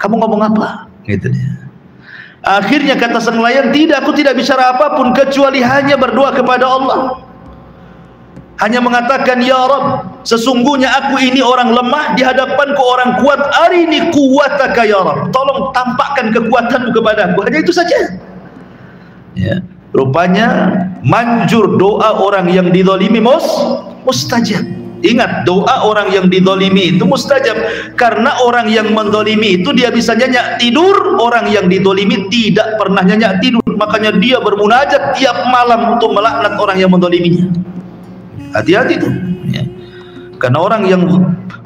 Kamu ngomong apa? Gitu dia. Akhirnya kata sang nelayan tidak aku tidak bicara apa pun kecuali hanya berdoa kepada Allah hanya mengatakan ya Rabb sesungguhnya aku ini orang lemah di hadapanku orang kuat. Arini kuwataka ya Rabb. Tolong tampakkan kekuatanmu kepada aku. Hanya itu saja. Ya. Rupanya manjur doa orang yang didolimi mus mustajab. Ingat doa orang yang didolimi itu mustajab. Karena orang yang mendolimi itu dia bisa nyanyak tidur orang yang didolimi tidak pernah nyanyak tidur. Makanya dia bermunajat tiap malam untuk melaknat orang yang mendoliminya hati-hati tuh. Ya. karena orang yang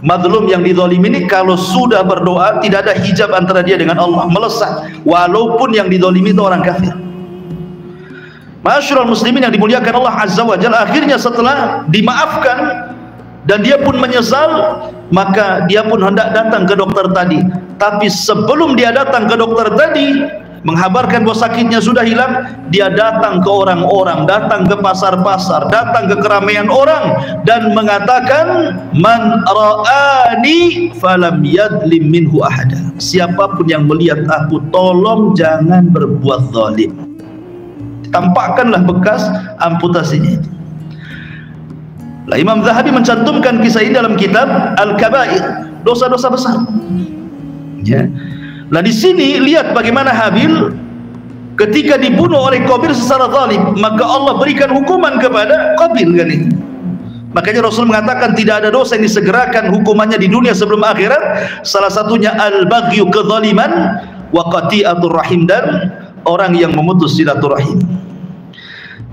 madlum yang didolimi ini kalau sudah berdoa tidak ada hijab antara dia dengan Allah. Melesat. Walaupun yang didolimi itu orang kafir. Masyurul muslimin yang dimuliakan Allah Azza wa Jalla akhirnya setelah dimaafkan dan dia pun menyesal maka dia pun hendak datang ke dokter tadi. Tapi sebelum dia datang ke dokter tadi menghabarkan bahwa sakitnya sudah hilang dia datang ke orang-orang datang ke pasar-pasar datang ke keramaian orang dan mengatakan man ra'ani falam yadlim minhu ahada. Siapa pun yang melihat aku tolong jangan berbuat zalim. Tampakkanlah bekas amputasinya itu lah Imam Zahabi mencantumkan kisah ini dalam kitab Al-Kabair. Dosa-dosa besar. Ya Nah di sini lihat bagaimana Habil ketika dibunuh oleh Qabil secara zalim maka Allah berikan hukuman kepada Qabil kan ini Makanya Rasul mengatakan tidak ada dosa yang disegerakan hukumannya di dunia sebelum akhirat. Salah satunya al-baghyu kedzaliman wa qati'atur rahim dan orang yang memutus silaturahim.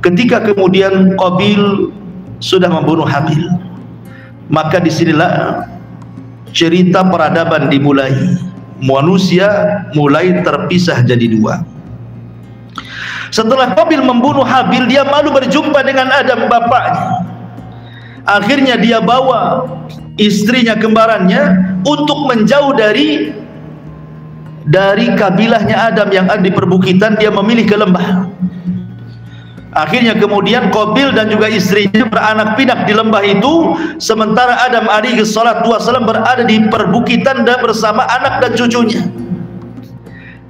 Ketika kemudian Qabil sudah membunuh Habil, maka di sinilah cerita peradaban dimulai. Manusia mulai terpisah jadi dua. Setelah Qabil membunuh Habil, dia malu berjumpa dengan Adam bapaknya. Akhirnya dia bawa istrinya kembarannya untuk menjauh dari dari kabilahnya Adam yang ada di perbukitan. Dia memilih ke lembah akhirnya kemudian Qabil dan juga istrinya beranak pinak di lembah itu sementara Adam alaihi salatu wasallam berada di perbukitan dan bersama anak dan cucunya.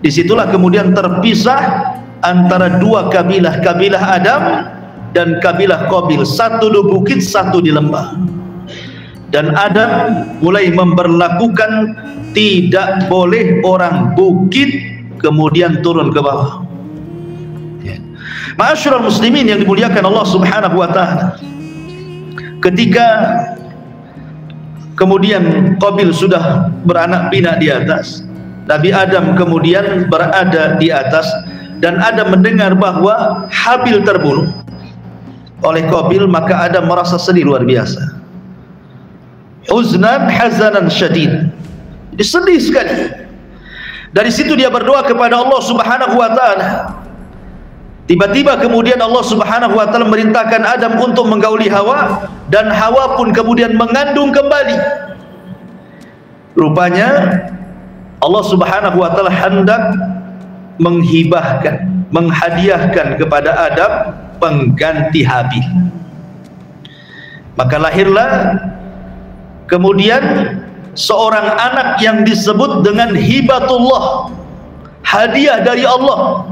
Di situlah kemudian terpisah antara dua kabilah kabilah Adam dan kabilah Qabil. Satu di bukit satu di lembah. Dan Adam mulai memperlakukan tidak boleh orang bukit kemudian turun ke bawah. Ma'asyiral muslimin yang dimuliakan Allah Subhanahu wa taala. Ketika kemudian Qabil sudah beranak pinak di atas. Nabi Adam kemudian berada di atas dan Adam mendengar bahwa Habil terbunuh oleh Qabil maka Adam merasa sedih luar biasa. Huznan hazanan syadid. Jadi sedih sekali. Dari situ dia berdoa kepada Allah subhanahu wa ta'ala tiba-tiba kemudian Allah subhanahu wa ta'ala merintahkan Adam untuk menggauli Hawa dan Hawa pun kemudian mengandung kembali. Rupanya Allah subhanahu wa ta'ala hendak menghibahkan menghadiahkan kepada Adam pengganti Habil. Maka lahirlah kemudian seorang anak yang disebut dengan hibatullah hadiah dari Allah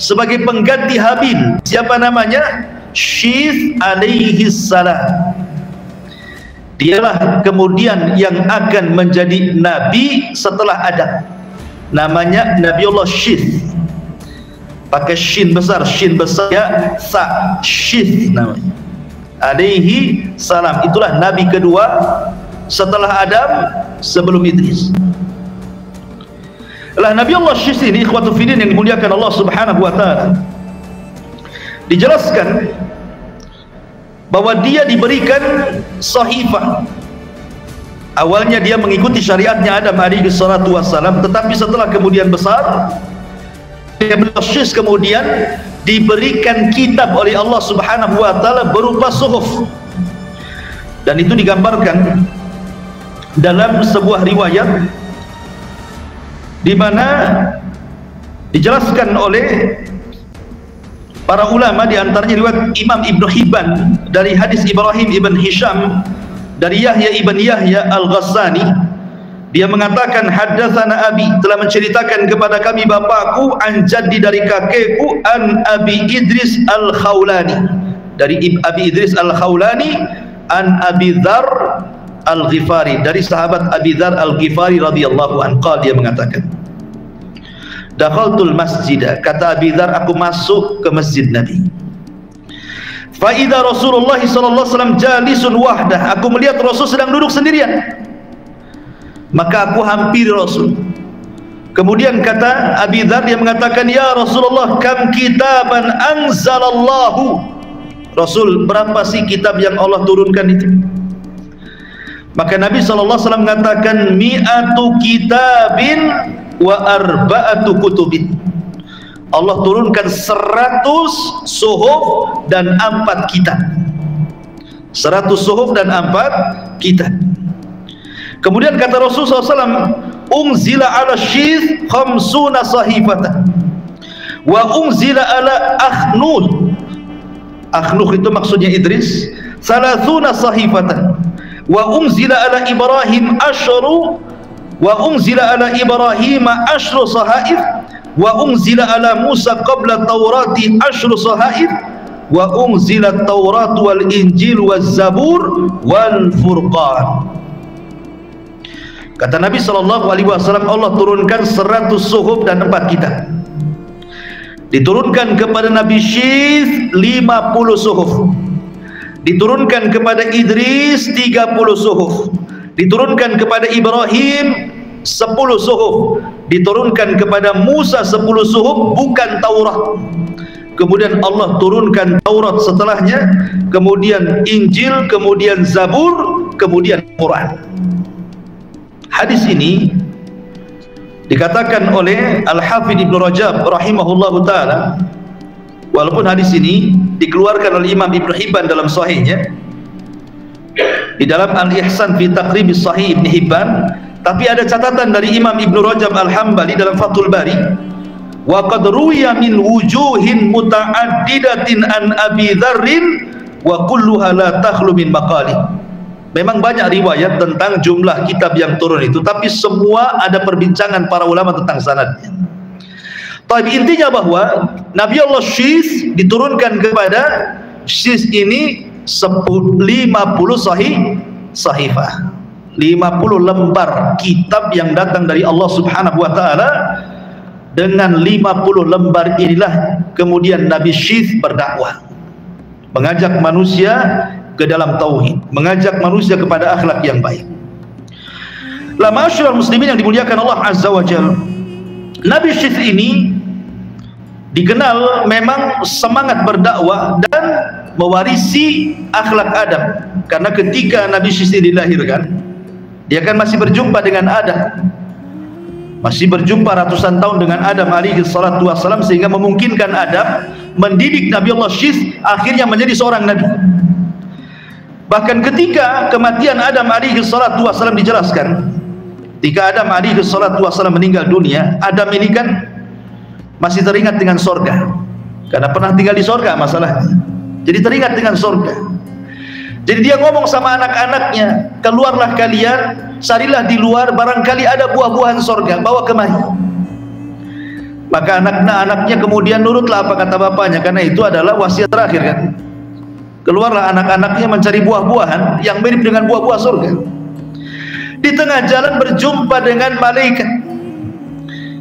sebagai pengganti Habil siapa namanya? Syith alaihi salam. Dialah kemudian yang akan menjadi nabi setelah Adam. Namanya Nabi Allah Syith. Pakai shin besar shin besar ya sa shin namanya. Alaihi salam. Itulah nabi kedua setelah Adam sebelum Idris lah Nabi Allah Syis ini ikhwatu fidin yang dimuliakan Allah subhanahu wa ta'ala dijelaskan bahwa dia diberikan sahifah. Awalnya dia mengikuti syariatnya Adam alaihi salatu wassalam tetapi setelah kemudian besar Ibn Syis kemudian diberikan kitab oleh Allah subhanahu wa ta'ala berupa suhuf. Dan itu digambarkan dalam sebuah riwayat di mana dijelaskan oleh para ulama di antaranya riwayat Imam Ibn Hibban dari hadis Ibrahim Ibn Hisham dari Yahya Ibn Yahya Al-Ghassani. Dia mengatakan haddatsana abi telah menceritakan kepada kami bapakku an jaddi dari kakekku an abi Idris al-Khawlani. Dari Abi Idris al-Khawlani an Abi Dzar al-Ghifari dari sahabat Abi Dzar al-Ghifari radhiyallahu anhu dia mengatakan Dakhaltul masjid kata Abi Dzar aku masuk ke masjid Nabi. Fa idza Rasulullah sallallahu alaihi wasallam jalisun wahdah aku melihat Rasul sedang duduk sendirian. Maka aku hampiri Rasul. Kemudian kata Abi Dhar dia mengatakan ya Rasulullah kam kitaban anzalallahu? Rasul berapa sih kitab yang Allah turunkan itu maka Nabi SAW mengatakan mi'atu kitabin wa arba'atu kutubin Allah turunkan seratus suhuf dan empat kitab seratus suhuf dan empat kitab Kemudian kata Rasulullah SAW, "Unzila ala syith khamsuna sahifatan." Wa unzila ala akhnuh. Akhnuh itu maksudnya Idris, salasuna sahifatan. Wa unzila ala Ibrahim asyru wa unzila ala Ibrahim asyru sahaif wa unzila ala Musa qabla Taurati asyru sahaif wa unzila Taurat wal Injil wal Zabur wal Furqan Kata Nabi sallallahu alaihi wasallam Allah turunkan 100 suhuf dan 4 kitab. Diturunkan kepada Nabi Syith 50 suhuf. Diturunkan kepada Idris 30 suhuf. Diturunkan kepada Ibrahim 10 suhuf. Diturunkan kepada Musa 10 suhuf bukan Taurat. Kemudian Allah turunkan Taurat setelahnya kemudian Injil kemudian Zabur kemudian Quran. Hadis ini dikatakan oleh Al-Hafidh Ibn Rajab rahimahullahu taala walaupun hadis ini dikeluarkan oleh Imam Ibn Hibban dalam sahihnya di dalam Al-Ihsan fi Taqrib Sahih Ibn Hibban tapi ada catatan dari Imam Ibn Rajab Al-Hambali dalam Fathul Bari wa qad ruya min wujuhin muta'addidatin an Abi Dzarrin wa kulluha la takhlu min maqali memang banyak riwayat tentang jumlah kitab yang turun itu tapi semua ada perbincangan para ulama tentang sanadnya tapi intinya bahwa Nabi Allah Syis diturunkan kepada Syis ini 50 sahih sahifah. 50 lembar kitab yang datang dari Allah Subhanahu wa taala. Dengan 50 lembar inilah kemudian Nabi Syis berdakwah. Mengajak manusia ke dalam tauhid. Mengajak manusia kepada akhlak yang baik. La masyarul muslimin yang dimuliakan Allah azza wa Nabi Syis ini dikenal memang semangat berdakwah dan mewarisi akhlak Adam. Karena ketika Nabi Syisi dilahirkan dia kan masih berjumpa dengan Adam. Masih berjumpa ratusan tahun dengan Adam alaihi salatu wassalam sehingga memungkinkan Adam mendidik Nabi Allah Syis akhirnya menjadi seorang Nabi. Bahkan ketika kematian Adam alaihi salatu wassalam dijelaskan ketika Adam alaihi salatu wassalam meninggal dunia Adam ini kan masih teringat dengan sorga. Karena pernah tinggal di sorga masalahnya. Jadi teringat dengan sorga. Jadi dia ngomong sama anak-anaknya keluarlah kalian sarilah di luar barangkali ada buah-buahan sorga bawa kemari maka anak-anaknya kemudian nurutlah apa kata bapaknya karena itu adalah wasiat terakhir kan? Keluarlah anak-anaknya mencari buah-buahan yang mirip dengan buah-buah surga di tengah jalan berjumpa dengan malaikat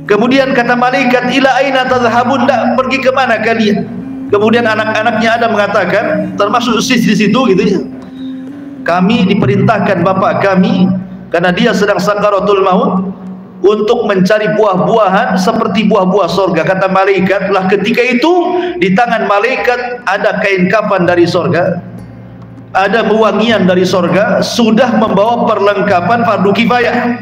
Kemudian kata malaikat, "Ila aina tadhhabun?" pergi ke mana kalian? Kemudian anak-anaknya ada mengatakan, termasuk sis di situ gitu ya. Kami diperintahkan bapak kami karena dia sedang sakaratul maut untuk mencari buah-buahan seperti buah-buah sorga kata malaikat lah ketika itu di tangan malaikat ada kain kafan dari sorga ada wewangian dari sorga sudah membawa perlengkapan fardu kifayah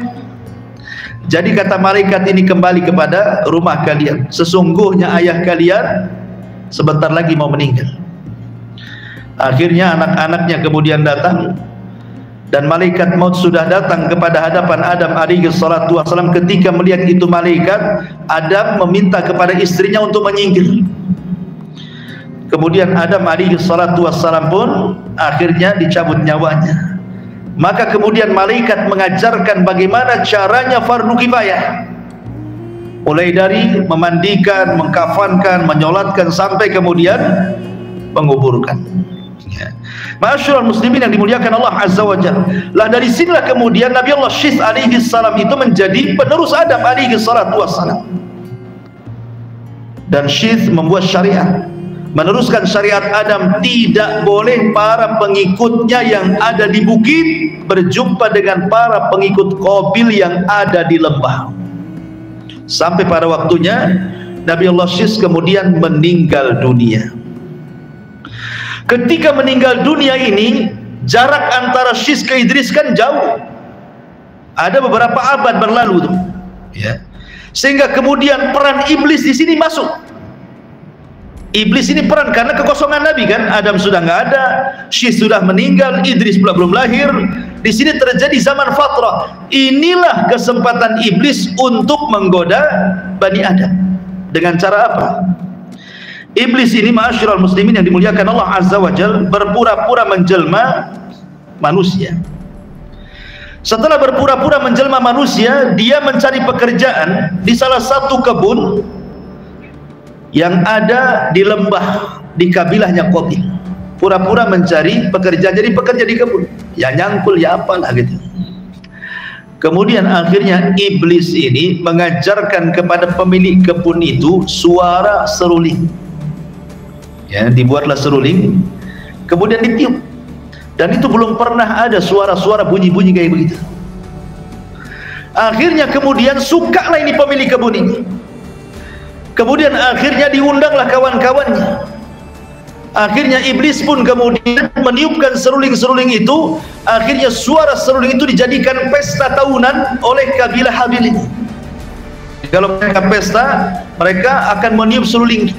jadi kata malaikat ini kembali kepada rumah kalian. Sesungguhnya ayah kalian sebentar lagi mau meninggal. Akhirnya anak-anaknya kemudian datang dan malaikat maut sudah datang kepada hadapan Adam alaihi salatu wasallam ketika melihat itu malaikat Adam meminta kepada istrinya untuk menyingkir kemudian Adam alaihi salatu wasallam pun akhirnya dicabut nyawanya maka kemudian malaikat mengajarkan bagaimana caranya fardu kifayah. Mulai dari memandikan, mengkafankan, menyolatkan sampai kemudian menguburkan. Ya. Masyurul muslimin yang dimuliakan Allah Azza wa Jalla. Lah dari sinilah kemudian Nabi Allah Syis alaihi salam itu menjadi penerus Adam alaihi salatu wassalam. Dan Syis membuat syariat meneruskan syariat Adam tidak boleh para pengikutnya yang ada di bukit berjumpa dengan para pengikut Qabil yang ada di lembah. Sampai pada waktunya Nabi Allah Syis kemudian meninggal dunia. Ketika meninggal dunia ini jarak antara Syis ke Idris kan jauh. Ada beberapa abad berlalu tuh. Ya. Sehingga kemudian peran iblis di sini masuk Iblis ini peran karena kekosongan Nabi kan. Adam sudah nggak ada, Syih sudah meninggal, Idris pula belum lahir. Di sini terjadi zaman fatrah. Inilah kesempatan iblis untuk menggoda Bani Adam. Dengan cara apa? Iblis ini ma'asyiral muslimin yang dimuliakan Allah Azza wa Jal berpura-pura menjelma manusia. Setelah berpura-pura menjelma manusia, dia mencari pekerjaan di salah satu kebun yang ada di lembah di kabilahnya Qabil pura-pura mencari pekerjaan jadi pekerja di kebun. Ya nyangkul ya apalah gitu. Kemudian akhirnya iblis ini mengajarkan kepada pemilik kebun itu suara seruling. Ya dibuatlah seruling kemudian ditiup. Dan itu belum pernah ada suara-suara bunyi-bunyi kayak begitu. Akhirnya kemudian sukalah ini pemilik kebun ini kemudian akhirnya diundanglah kawan-kawannya. Akhirnya iblis pun kemudian meniupkan seruling-seruling itu. Akhirnya suara seruling itu dijadikan pesta tahunan oleh kabilah Habil ini. Kalau mereka pesta mereka akan meniup seruling.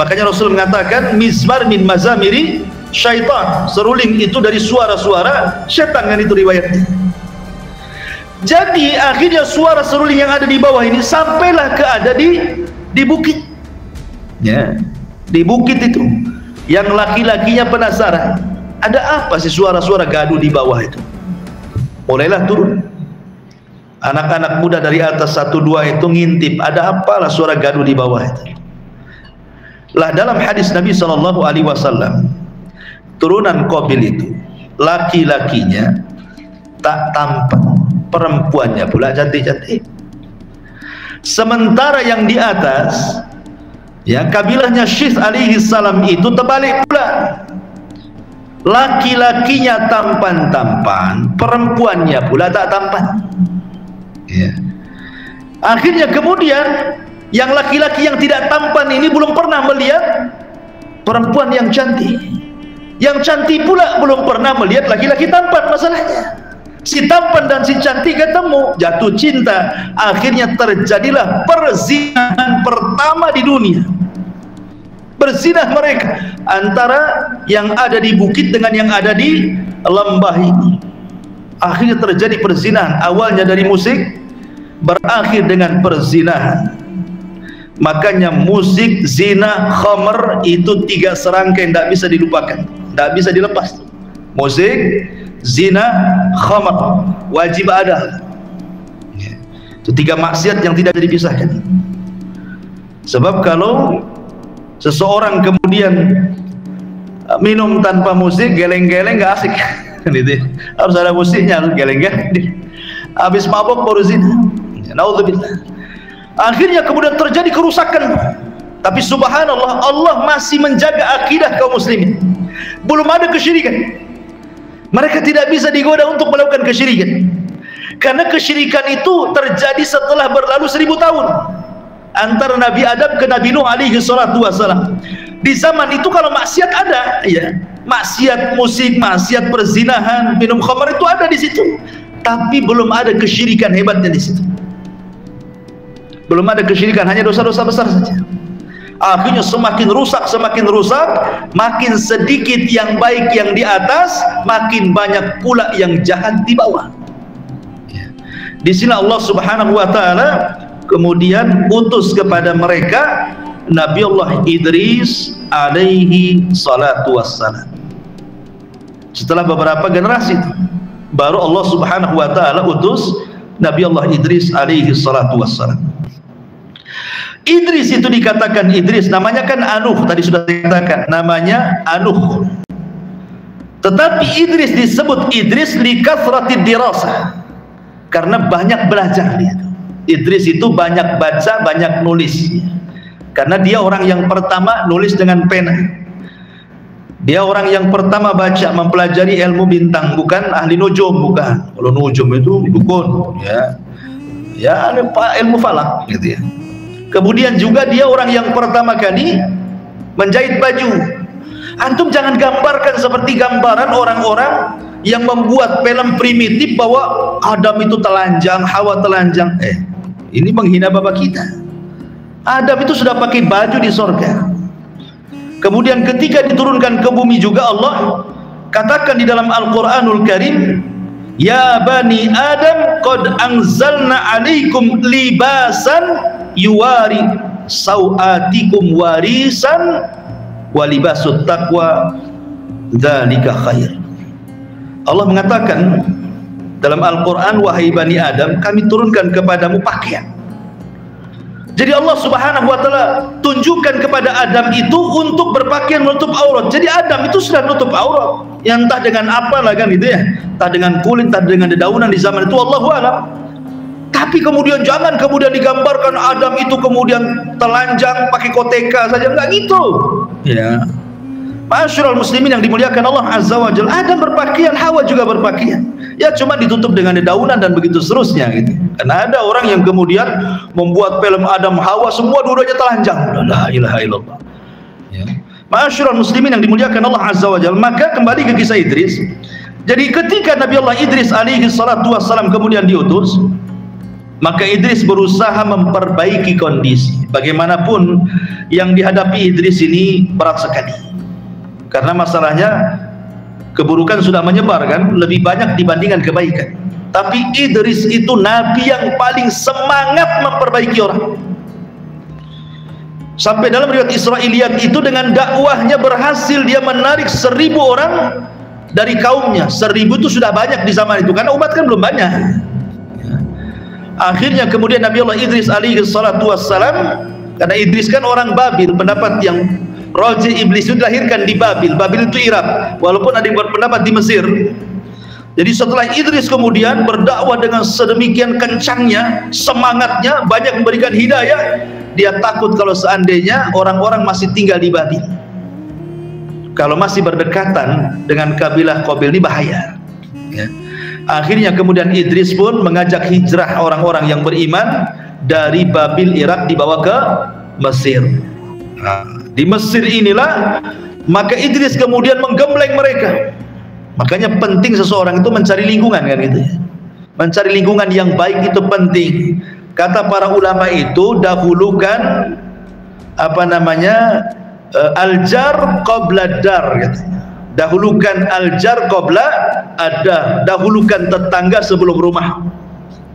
Makanya Rasul mengatakan mizmar min mazamiri syaitan. Seruling itu dari suara-suara syaitan kan itu riwayatnya. Jadi akhirnya suara seruling yang ada di bawah ini sampailah ke ada di di bukit. Ya. Di bukit itu yang laki-lakinya penasaran ada apa sih suara-suara gaduh di bawah itu? Mulailah turun. Anak-anak muda dari atas satu dua itu ngintip ada apalah suara gaduh di bawah itu? Lah dalam hadis Nabi sallallahu alaihi wasallam turunan Qabil itu laki-lakinya tak tampan perempuannya pula cantik-cantik sementara yang di atas yang kabilahnya Syith alaihi salam itu terbalik pula. Laki-lakinya tampan-tampan perempuannya pula tak tampan. Ya. akhirnya kemudian yang laki-laki yang tidak tampan ini belum pernah melihat perempuan yang cantik. Yang cantik pula belum pernah melihat laki-laki tampan masalahnya si tampan dan si cantik ketemu jatuh cinta. Akhirnya terjadilah perzinahan pertama di dunia. Berzinah mereka antara yang ada di bukit dengan yang ada di lembah ini. Akhirnya terjadi perzinahan awalnya dari musik berakhir dengan perzinahan. Makanya musik, zina, khamr itu tiga serangkai tidak bisa dilupakan. Tidak bisa dilepas. Musik zina khamar wajib ada. Itu tiga maksiat yang tidak dipisahkan. Sebab kalau seseorang kemudian uh, minum tanpa musik geleng-geleng gak asik. Gitu. harus ada musiknya harus geleng-geleng. Habis mabok baru zina. Naudzubillah. Akhirnya kemudian terjadi kerusakan. Tapi subhanallah Allah masih menjaga akidah kaum muslimin. Belum ada kesyirikan mereka tidak bisa digoda untuk melakukan kesyirikan. Karena kesyirikan itu terjadi setelah berlalu seribu tahun. Antara Nabi Adam ke Nabi Nuh alaihi salatu wassalam. Di zaman itu kalau maksiat ada ya maksiat musik, maksiat perzinahan, minum khamar itu ada di situ. Tapi belum ada kesyirikan hebatnya di situ. Belum ada kesyirikan hanya dosa-dosa besar saja akhirnya semakin rusak semakin rusak. Makin sedikit yang baik yang di atas makin banyak pula yang jahat di bawah. Di sini Allah subhanahu wa ta'ala kemudian utus kepada mereka Nabi Allah Idris alaihi salatu wassalam. Setelah beberapa generasi itu baru Allah subhanahu wa ta'ala utus Nabi Allah Idris alaihi salatu wassalam Idris itu dikatakan Idris namanya kan Anuh tadi sudah dikatakan namanya Anuh. Tetapi Idris disebut Idris li kasratid dirasah. Karena banyak belajar dia. Idris itu banyak baca banyak nulis. Karena dia orang yang pertama nulis dengan pena. Dia orang yang pertama baca mempelajari ilmu bintang bukan ahli nujum bukan. Kalau nujum itu dukun ya. Ya ilmu falak gitu ya kemudian juga dia orang yang pertama kali menjahit baju. Antum jangan gambarkan seperti gambaran orang-orang yang membuat film primitif bahwa Adam itu telanjang, Hawa telanjang. Eh ini menghina bapak kita. Adam itu sudah pakai baju di sorga. Kemudian ketika diturunkan ke bumi juga Allah katakan di dalam Al-Quranul Karim Ya bani Adam qad anzalna alaikum libasan yuwari sawatikum warisan walibasut taqwa dzalika khair. Allah mengatakan dalam Al-Qur'an wahai bani Adam kami turunkan kepadamu pakaian. Jadi Allah subhanahu wa ta'ala tunjukkan kepada Adam itu untuk berpakaian menutup aurat. Jadi Adam itu sudah menutup aurat. Yang entah dengan apa lah kan gitu ya. Entah dengan kulit, entah dengan dedaunan di zaman itu Allah alam tapi kemudian jangan kemudian digambarkan Adam itu kemudian telanjang pakai koteka saja. Enggak gitu. Ya. Masyurul muslimin yang dimuliakan Allah Azza wa Jalla. Adam berpakaian, Hawa juga berpakaian. Ya cuma ditutup dengan dedaunan dan begitu seterusnya gitu. Karena ada orang yang kemudian membuat film Adam Hawa semua dua-duanya telanjang. La ilaha illallah. Ya. Masyurul muslimin yang dimuliakan Allah Azza wa Jalla. Maka kembali ke kisah Idris. Jadi ketika Nabi Allah Idris alaihi salatu wassalam kemudian diutus maka Idris berusaha memperbaiki kondisi. Bagaimanapun yang dihadapi Idris ini berat sekali. Karena masalahnya keburukan sudah menyebar kan lebih banyak dibandingkan kebaikan. Tapi Idris itu nabi yang paling semangat memperbaiki orang. Sampai dalam riwayat Israiliyat itu dengan dakwahnya berhasil dia menarik seribu orang dari kaumnya. Seribu itu sudah banyak di zaman itu karena umat kan belum banyak akhirnya kemudian Nabi Allah Idris alaihi salatu wassalam karena Idris kan orang Babil pendapat yang Roji iblis itu dilahirkan di Babil. Babil itu Irak. Walaupun ada yang berpendapat di Mesir. Jadi setelah Idris kemudian berdakwah dengan sedemikian kencangnya, semangatnya, banyak memberikan hidayah, dia takut kalau seandainya orang-orang masih tinggal di Babil. Kalau masih berdekatan dengan kabilah Qabil ini bahaya. Ya. Akhirnya kemudian Idris pun mengajak hijrah orang-orang yang beriman dari Babil Irak dibawa ke Mesir. Nah, di Mesir inilah maka Idris kemudian menggembleng mereka makanya penting seseorang itu mencari lingkungan kan gitu ya mencari lingkungan yang baik itu penting kata para ulama itu dahulukan apa namanya uh, aljar qabla dar gitu. Dahulukan aljar qabla ada dahulukan tetangga sebelum rumah.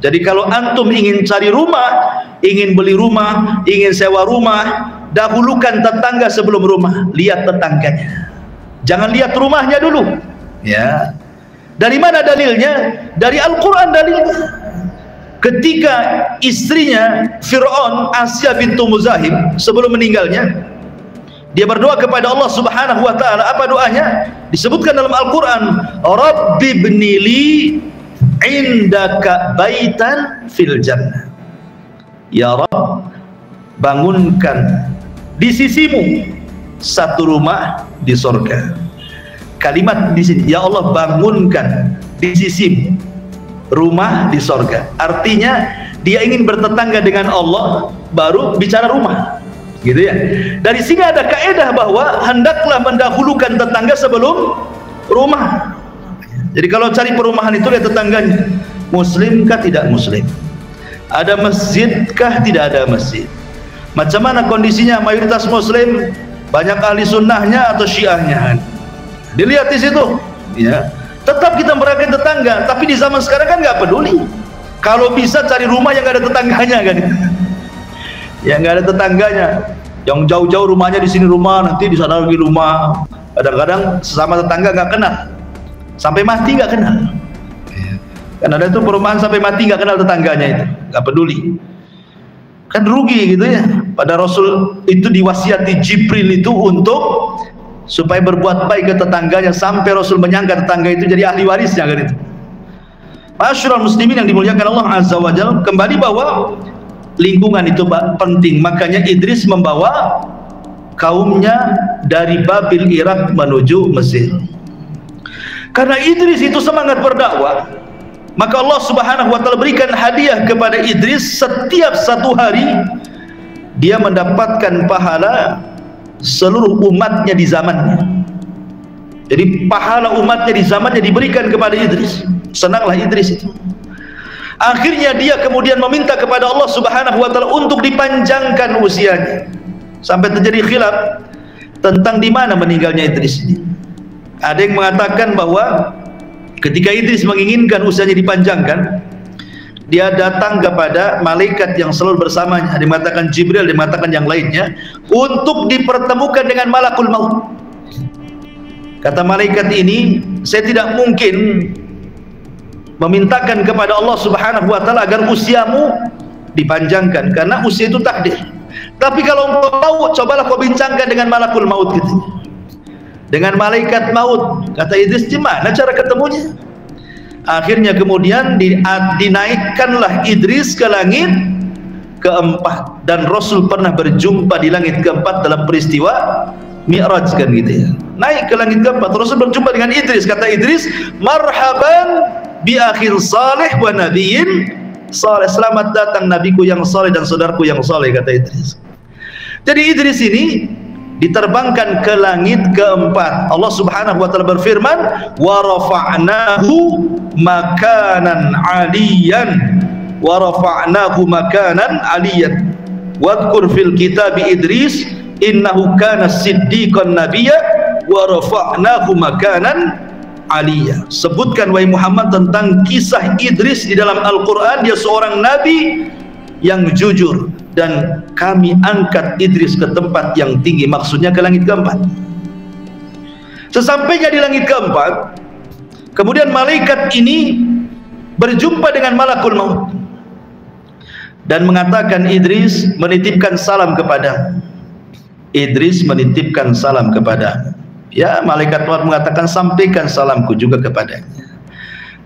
Jadi kalau antum ingin cari rumah ingin beli rumah ingin sewa rumah dahulukan tetangga sebelum rumah. Lihat tetangganya. Jangan lihat rumahnya dulu. Ya. Dari mana dalilnya? Dari Al-Quran dalilnya. Ketika istrinya Fir'aun Asya bintu Muzahim sebelum meninggalnya dia berdoa kepada Allah subhanahu wa ta'ala. Apa doanya? Disebutkan dalam Al-Quran Rabbi bnili indaka baitan fil jannah. Ya Rabb bangunkan di sisimu satu rumah di sorga. Kalimat di sini ya Allah bangunkan di sisimu rumah di sorga. Artinya dia ingin bertetangga dengan Allah baru bicara rumah gitu ya. Dari sini ada kaedah bahwa hendaklah mendahulukan tetangga sebelum rumah. Jadi kalau cari perumahan itu lihat tetangganya muslimkah tidak muslim? Ada masjidkah tidak ada masjid? Macam mana kondisinya? Mayoritas muslim banyak ahli sunnahnya atau syiahnya? Dilihat di situ. Ya. Tetap kita merayakan tetangga tapi di zaman sekarang kan nggak peduli. Kalau bisa cari rumah yang nggak ada tetangganya kan yang nggak ada tetangganya. Yang jauh-jauh rumahnya di sini rumah nanti di sana lagi rumah. Kadang-kadang sesama tetangga nggak kenal. Sampai mati nggak kenal. Kan ada itu perumahan sampai mati nggak kenal tetangganya itu. Nggak peduli. Kan rugi gitu ya. Pada Rasul itu diwasiati Jibril itu untuk supaya berbuat baik ke tetangganya sampai Rasul menyangka tetangga itu jadi ahli warisnya kan itu. Masyurul muslimin yang dimuliakan Allah Azza wa Jal kembali bahwa lingkungan itu penting. Makanya Idris membawa kaumnya dari Babil Irak menuju Mesir. Karena Idris itu semangat berdakwah maka Allah subhanahu wa ta'ala berikan hadiah kepada Idris setiap satu hari. Dia mendapatkan pahala seluruh umatnya di zamannya. Jadi pahala umatnya di zamannya diberikan kepada Idris. Senanglah Idris itu akhirnya dia kemudian meminta kepada Allah subhanahu wa ta'ala untuk dipanjangkan usianya. Sampai terjadi khilaf tentang di mana meninggalnya Idris ini. Ada yang mengatakan bahwa ketika Idris menginginkan usianya dipanjangkan dia datang kepada malaikat yang selalu bersamanya. Dimatakan Jibril dimatakan yang lainnya untuk dipertemukan dengan malakul maut. Kata malaikat ini saya tidak mungkin memintakan kepada Allah subhanahu wa ta'ala agar usiamu dipanjangkan karena usia itu takdir tapi kalau engkau tahu cobalah kau bincangkan dengan malakul maut gitu. Dengan malaikat maut kata Idris gimana cara ketemunya? Akhirnya kemudian dinaikkanlah Idris ke langit keempat dan Rasul pernah berjumpa di langit keempat dalam peristiwa Mi'raj kan gitu ya. Naik ke langit keempat Rasul berjumpa dengan Idris. Kata Idris marhaban bi akhir salih wa nabiyyin salih. Selamat datang nabiku yang saleh dan saudaraku yang saleh kata Idris. Jadi Idris ini diterbangkan ke langit keempat. Allah subhanahu wa ta'ala berfirman wa rafa'nahu makanan aliyan. Wa rafa'nahu makanan aliyan. Wadkur fil kitab Idris innahu kana siddiqan nabiyya wa rafa'nahu makanan aliyya sebutkan wahai Muhammad tentang kisah Idris di dalam Al-Qur'an. Dia seorang nabi yang jujur. Dan kami angkat Idris ke tempat yang tinggi. Maksudnya ke langit keempat. Sesampainya di langit keempat kemudian malaikat ini berjumpa dengan malakul maut. Dan mengatakan Idris menitipkan salam kepada. Idris menitipkan salam kepada ya malaikat maut mengatakan sampaikan salamku juga kepadanya.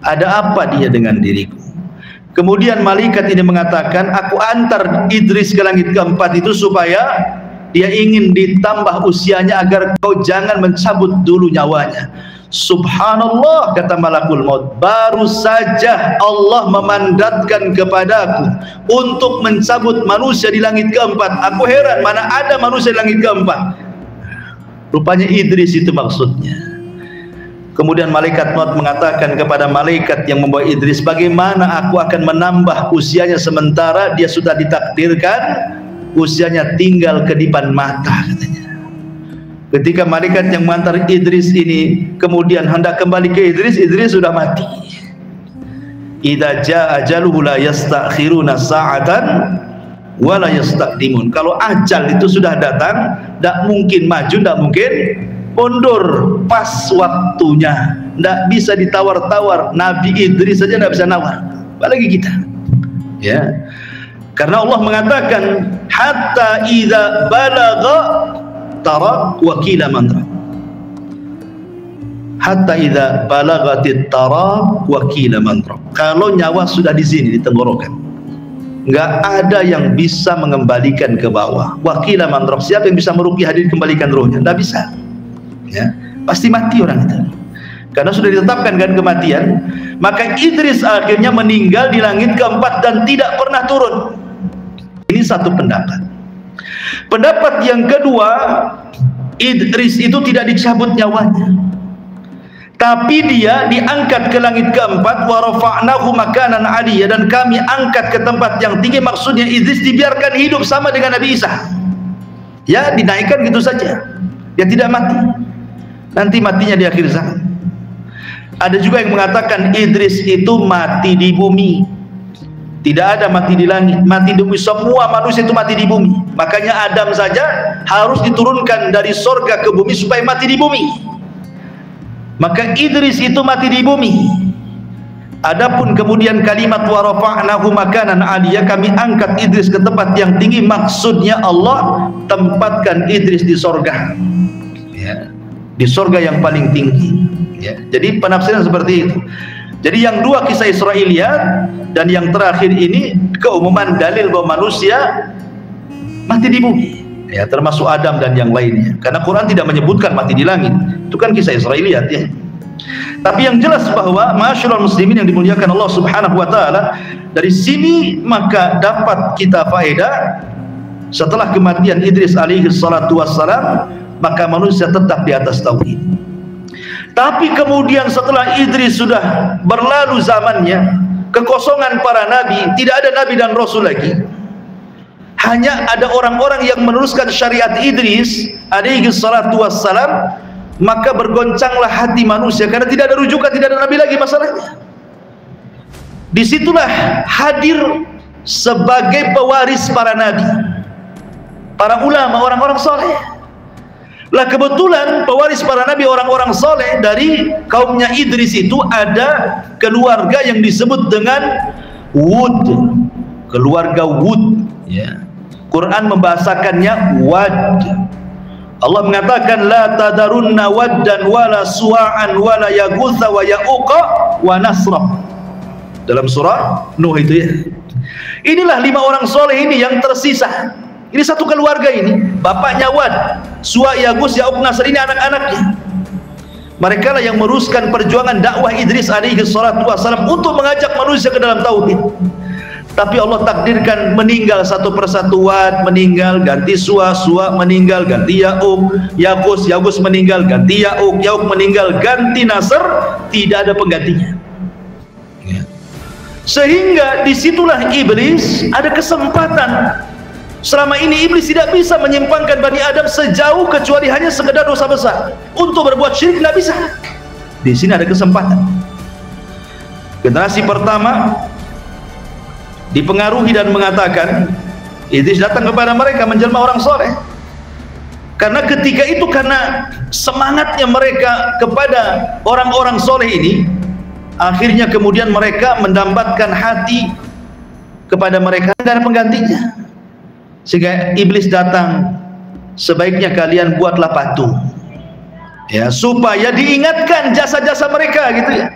Ada apa dia dengan diriku? Kemudian malaikat ini mengatakan, aku antar Idris ke langit keempat itu supaya dia ingin ditambah usianya agar kau jangan mencabut dulu nyawanya. Subhanallah kata malakul maut baru saja Allah memandatkan kepadaku untuk mencabut manusia di langit keempat. Aku heran mana ada manusia di langit keempat rupanya Idris itu maksudnya Kemudian malaikat maut mengatakan kepada malaikat yang membawa Idris, bagaimana aku akan menambah usianya sementara dia sudah ditakdirkan usianya tinggal kedipan mata katanya. Ketika malaikat yang mengantar Idris ini kemudian hendak kembali ke Idris, Idris sudah mati. Idza jaa ajaluhu la yastakhiruna sa'atan wa la yastaqdimun. Kalau ajal itu sudah datang, tidak mungkin maju, tidak mungkin mundur. Pas waktunya. Tidak bisa ditawar-tawar. Nabi Idris saja tidak bisa nawar. Apalagi kita? Ya. Karena Allah mengatakan hatta idza balagha tara wakila mantra hatta idza balagatit tara wakila mantra kalau nyawa sudah di sini di tenggorokan enggak ada yang bisa mengembalikan ke bawah. Wakila mantra siapa yang bisa meruqyah hadir kembalikan rohnya? Tidak bisa. Ya pasti mati orang itu. Karena sudah ditetapkan kan kematian maka Idris akhirnya meninggal di langit keempat dan tidak pernah turun. Ini satu pendapat. Pendapat yang kedua Idris itu tidak dicabut nyawanya tapi dia diangkat ke langit keempat wa rafa'nahu makanan aliyya dan kami angkat ke tempat yang tinggi. Maksudnya Idris dibiarkan hidup sama dengan Nabi Isa. Ya dinaikkan gitu saja. Dia tidak mati. Nanti matinya di akhir zaman. Ada juga yang mengatakan Idris itu mati di bumi. Tidak ada mati di langit. Mati di bumi. Semua manusia itu mati di bumi. Makanya Adam saja harus diturunkan dari sorga ke bumi supaya mati di bumi maka Idris itu mati di bumi. Adapun kemudian kalimat wa rafa'nahu makanan aliyah kami angkat Idris ke tempat yang tinggi. Maksudnya Allah tempatkan Idris di sorga. Ya. Di surga yang paling tinggi. Ya. jadi penafsiran seperti itu. Jadi yang dua kisah Israiliyat dan yang terakhir ini keumuman dalil bahwa manusia mati di bumi ya termasuk Adam dan yang lainnya. Karena Quran tidak menyebutkan mati di langit. Itu kan kisah Israiliyat ya. Tapi yang jelas bahwa masyarakat muslimin yang dimuliakan Allah Subhanahu wa taala dari sini maka dapat kita faedah setelah kematian Idris alaihi salatu wassalam maka manusia tetap di atas tauhid. Tapi kemudian setelah Idris sudah berlalu zamannya kekosongan para nabi tidak ada nabi dan rasul lagi hanya ada orang-orang yang meneruskan syariat Idris alaihi salatu wassalam maka bergoncanglah hati manusia karena tidak ada rujukan tidak ada nabi lagi masalahnya di situlah hadir sebagai pewaris para nabi para ulama orang-orang soleh lah kebetulan pewaris para nabi orang-orang soleh dari kaumnya Idris itu ada keluarga yang disebut dengan Wud keluarga Wud ya. Quran membahasakannya Wad. Allah mengatakan la tadarunna waddan wala suwa'an wala yagutha wa ya'uqa wa nasra dalam surah Nuh itu ya. Inilah lima orang soleh ini yang tersisa. Ini satu keluarga ini. Bapaknya Wad Suwa, Yagus, Ya'ub, Nasr ini anak-anaknya. Mereka lah yang meruskan perjuangan dakwah Idris alaihi salatu wasalam untuk mengajak manusia ke dalam tauhid. Tapi Allah takdirkan meninggal satu persatu Wad meninggal ganti Suwa meninggal ganti Ya'ub, Yagus, Yagus meninggal ganti Ya'ub, Ya'ub meninggal ganti Nasr, tidak ada penggantinya. Ya. Sehingga di situlah iblis ada kesempatan Selama ini iblis tidak bisa menyimpangkan Bani Adam sejauh kecuali hanya sekedar dosa besar. Untuk berbuat syirik tidak bisa. Di sini ada kesempatan. Generasi pertama dipengaruhi dan mengatakan Idris datang kepada mereka menjelma orang soleh. Karena ketika itu karena semangatnya mereka kepada orang-orang soleh ini, akhirnya kemudian mereka mendapatkan hati kepada mereka dan penggantinya. Sehingga iblis datang sebaiknya kalian buatlah patung ya supaya diingatkan jasa-jasa mereka gitu ya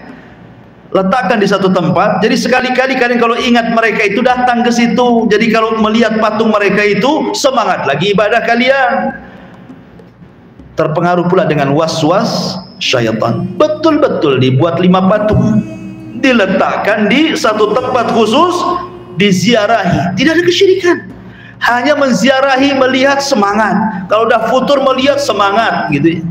letakkan di satu tempat. Jadi sekali-kali kalian kalau ingat mereka itu datang ke situ jadi kalau melihat patung mereka itu semangat lagi ibadah kalian. Terpengaruh pula dengan was-was syaitan. Betul-betul dibuat lima patung. Diletakkan di satu tempat khusus diziarahi. Tidak ada kesyirikan. Hanya menziarahi melihat semangat. Kalau dah futur melihat semangat gitu.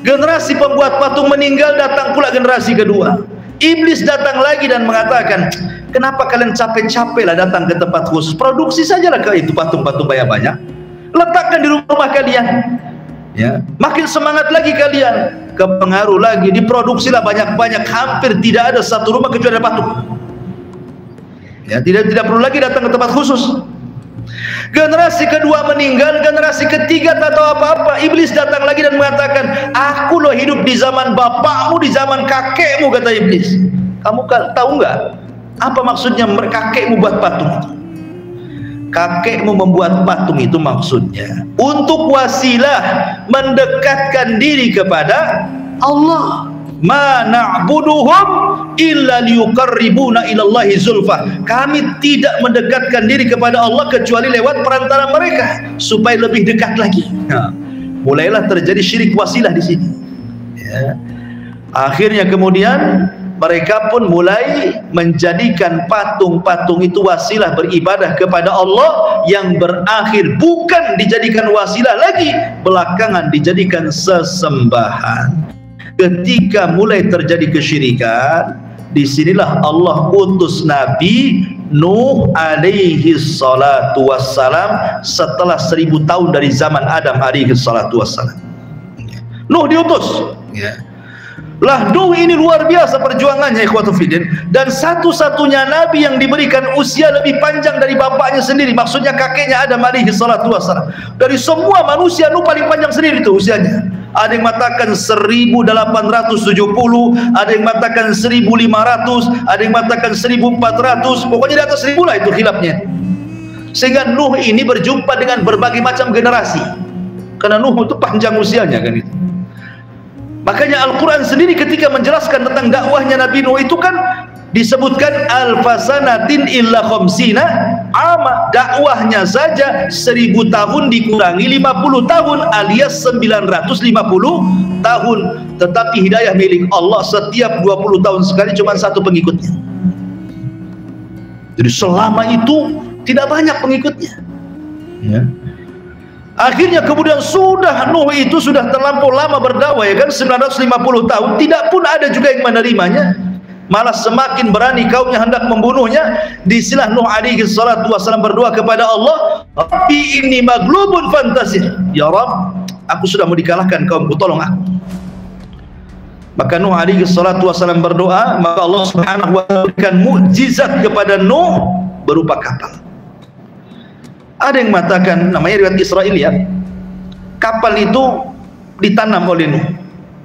Generasi pembuat patung meninggal datang pula generasi kedua iblis datang lagi dan mengatakan kenapa kalian capek-capek lah datang ke tempat khusus? Produksi sajalah ke itu patung-patung banyak-banyak letakkan di rumah kalian. Ya makin semangat lagi kalian. Kepengaruh lagi diproduksilah banyak-banyak. Hampir tidak ada satu rumah kecuali ada patung. Ya tidak tidak perlu lagi datang ke tempat khusus Generasi kedua meninggal, generasi ketiga tak tahu apa-apa. Iblis datang lagi dan mengatakan, aku loh hidup di zaman bapakmu, di zaman kakekmu, kata Iblis. Kamu tahu nggak? Apa maksudnya kakekmu buat patung? Kakekmu membuat patung itu maksudnya untuk wasilah mendekatkan diri kepada Allah ma na'buduhum illa liyuqarribuna kami tidak mendekatkan diri kepada Allah kecuali lewat perantara mereka supaya lebih dekat lagi. Mulailah terjadi syirik wasilah di sini. Ya. akhirnya kemudian mereka pun mulai menjadikan patung-patung itu wasilah beribadah kepada Allah yang berakhir bukan dijadikan wasilah lagi belakangan dijadikan sesembahan ketika mulai terjadi kesyirikan di sinilah Allah utus Nabi Nuh alaihi salatu wassalam setelah seribu tahun dari zaman Adam alaihi salatu wassalam. Nuh diutus. Ya. lah Nuh ini luar biasa perjuangannya ikhwatu fidin dan satu-satunya Nabi yang diberikan usia lebih panjang dari bapaknya sendiri maksudnya kakeknya Adam alaihi salatu wassalam. Dari semua manusia Nuh paling panjang sendiri itu usianya ada yang mengatakan 1870 ada yang mengatakan 1500 ada yang mengatakan 1400 pokoknya di atas 1000 lah itu khilafnya. Sehingga Nuh ini berjumpa dengan berbagai macam generasi. Karena Nuh itu panjang usianya kan itu. Makanya Al-Quran sendiri ketika menjelaskan tentang dakwahnya Nabi Nuh itu kan disebutkan alfasanatin illa khamsina ama dakwahnya saja seribu tahun dikurangi lima puluh tahun alias sembilan ratus lima puluh tahun. Tetapi hidayah milik Allah setiap dua puluh tahun sekali cuma satu pengikutnya. Jadi selama itu tidak banyak pengikutnya. Ya. akhirnya kemudian sudah Nuh itu sudah terlampau lama berdakwah ya kan? 950 tahun tidak pun ada juga yang menerimanya malah semakin berani kaumnya hendak membunuhnya. Disilah Nuh alaihi salatu wasallam berdoa kepada Allah. Tapi ini maglubun fantasir. Ya Rabb aku sudah mau dikalahkan kaumku tolong aku. Maka Nuh alaihi salatu wasallam berdoa maka Allah subhanahu wa ta'ala berikan mukjizat kepada Nuh berupa kapal. Ada yang mengatakan namanya riwayat Israel ya kapal itu ditanam oleh Nuh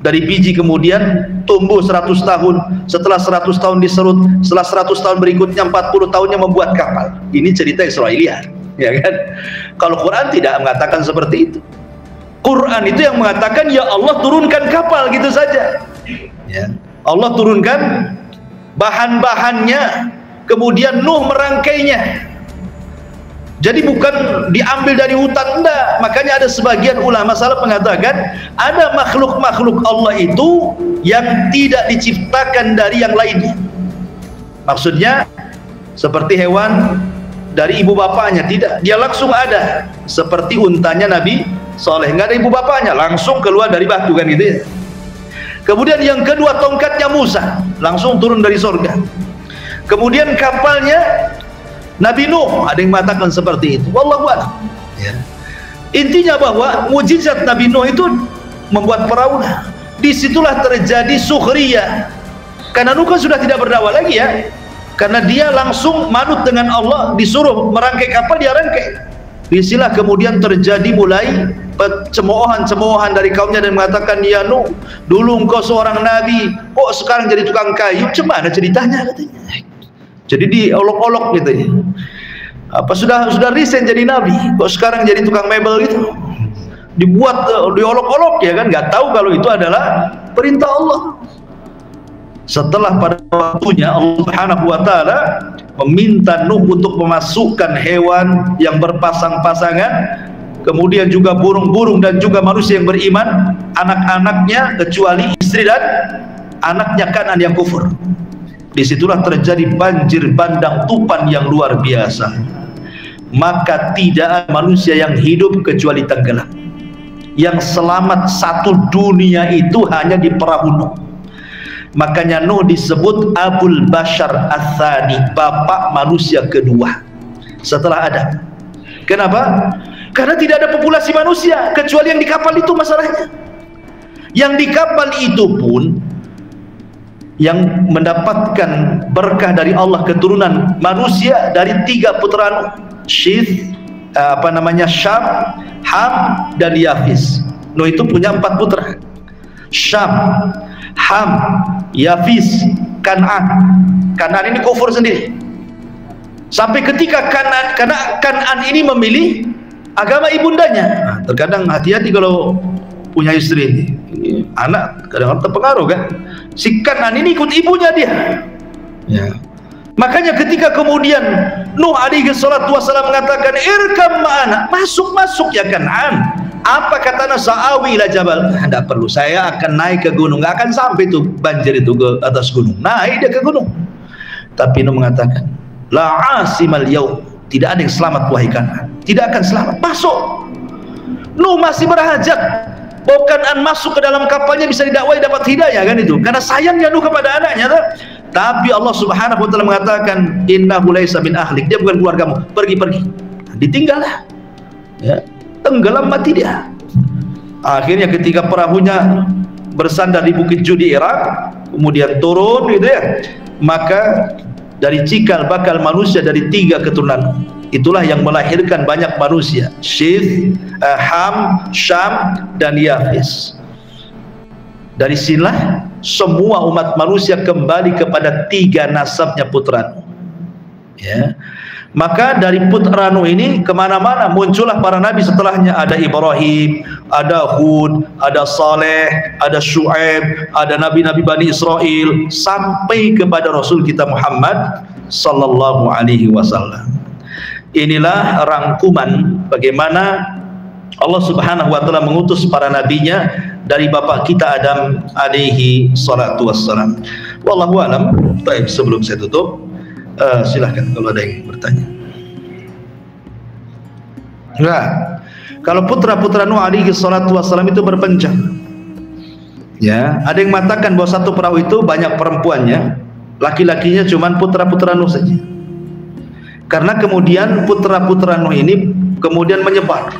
dari biji kemudian tumbuh 100 tahun. Setelah 100 tahun diserut setelah 100 tahun berikutnya 40 tahunnya membuat kapal. Ini cerita Israelia ya kan? Kalau Quran tidak mengatakan seperti itu. Quran itu yang mengatakan ya Allah turunkan kapal gitu saja. Ya. Allah turunkan bahan-bahannya kemudian Nuh merangkainya jadi bukan diambil dari hutan enggak. Makanya ada sebagian ulama salah mengatakan ada makhluk-makhluk Allah itu yang tidak diciptakan dari yang lainnya maksudnya seperti hewan dari ibu bapaknya tidak. Dia langsung ada. Seperti untanya Nabi Soleh nggak ada ibu bapaknya langsung keluar dari batu kan gitu ya. Kemudian yang kedua tongkatnya Musa. Langsung turun dari sorga. Kemudian kapalnya Nabi Nuh ada yang mengatakan seperti itu. Wallahu a'lam. Ya. intinya bahwa mujizat Nabi Nuh itu membuat perahu. Di situlah terjadi sukhriyah. Karena Nuh kan sudah tidak berdakwah lagi ya. Karena dia langsung manut dengan Allah disuruh merangkai kapal dia rangkai. Di sinilah kemudian terjadi mulai cemoohan-cemoohan dari kaumnya dan mengatakan ya Nuh dulu engkau seorang nabi kok sekarang jadi tukang kayu? Cemana ceritanya? Katanya jadi diolok-olok gitu ya. Apa sudah sudah resign jadi nabi. Kok sekarang jadi tukang mebel gitu? Dibuat diolok-olok ya kan? Nggak tahu kalau itu adalah perintah Allah. Setelah pada waktunya Allah Subhanahu wa taala meminta Nuh untuk memasukkan hewan yang berpasang-pasangan kemudian juga burung-burung dan juga manusia yang beriman anak-anaknya kecuali istri dan anaknya kanan yang kufur di situlah terjadi banjir bandang tupan yang luar biasa. Maka tidak ada manusia yang hidup kecuali tenggelam. Yang selamat satu dunia itu hanya di perahu Nuh. Makanya Nuh disebut Abul Bashar Athani bapak manusia kedua. Setelah Adam. Kenapa? karena tidak ada populasi manusia kecuali yang di kapal itu masalahnya. Yang di kapal itu pun yang mendapatkan berkah dari Allah keturunan manusia dari tiga putra Syith eh, apa namanya Syam, Ham dan Yafis. Nuh itu punya empat putra. Syam, Ham, Yafis, Kanan. Kanan ini kufur sendiri. Sampai ketika Kanan karena Kanan ini memilih agama ibundanya. Nah, terkadang hati-hati kalau punya istri. Ini anak kadang-kadang terpengaruh kan? Si kanan ini ikut ibunya dia. Ya. Makanya ketika kemudian Nuh alaihi salatu wasallam mengatakan irkam ma'ana masuk masuk ya kanan apa kata Nasa'awi ila jabal. Tidak perlu saya akan naik ke gunung. Nggak akan sampai tuh banjir itu ke atas gunung. Naik dia ke gunung. Tapi Nuh mengatakan la asimal yaum tidak ada yang selamat wahai kanan. Tidak akan selamat. Masuk. Nuh masih berhajat Bukan masuk ke dalam kapalnya bisa didakwai dapat hidayah kan itu. Karena sayangnya Nuh kepada anaknya tuh. Tapi Allah Subhanahu wa taala mengatakan innahu laisa min ahlik. Dia bukan keluargamu. Pergi-pergi. Ditinggallah. Ya. Tenggelam mati dia. Akhirnya ketika perahunya bersandar di bukit Judi Irak, kemudian turun gitu ya. Maka dari cikal bakal manusia dari tiga keturunan itulah yang melahirkan banyak manusia. Syith, uh, Ham, Syam dan Yafis. Dari sinilah semua umat manusia kembali kepada tiga nasabnya putra ya. Maka dari putra Nuh ini ke mana-mana muncullah para nabi setelahnya. Ada Ibrahim ada Hud ada Saleh ada Shu'aib ada nabi-nabi Bani Israel sampai kepada Rasul kita Muhammad sallallahu alaihi wasallam inilah rangkuman bagaimana Allah Subhanahu wa taala mengutus para nabinya dari bapak kita Adam alaihi salatu wassalam. Wallahu alam. Baik, sebelum saya tutup, uh, silahkan kalau ada yang bertanya. Nah, kalau putra-putra Nuh alaihi salatu wassalam itu berpencar. Ya, ada yang mengatakan bahwa satu perahu itu banyak perempuannya, laki-lakinya cuma putra-putra Nuh saja karena kemudian putra-putra Nuh ini kemudian menyebar.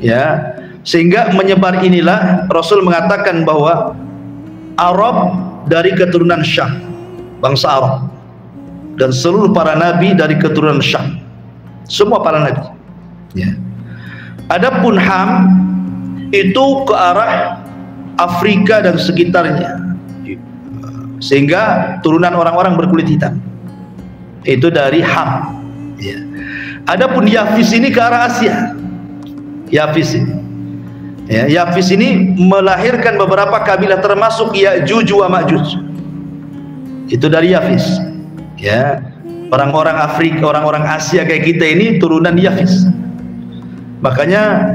Ya sehingga menyebar inilah Rasul mengatakan bahwa Arab dari keturunan Syam bangsa Arab dan seluruh para nabi dari keturunan Syam semua para nabi. Ya. Adapun Ham itu ke arah Afrika dan sekitarnya. Sehingga turunan orang-orang berkulit hitam. Itu dari Ham. Adapun Yafis ini ke arah Asia. Yafis ini. Ya, Yafis ini melahirkan beberapa kabilah termasuk Ya'juj wa Ma'juj. Itu dari Yafis. Ya. orang-orang Afrika orang-orang Asia kayak kita ini turunan Yafis makanya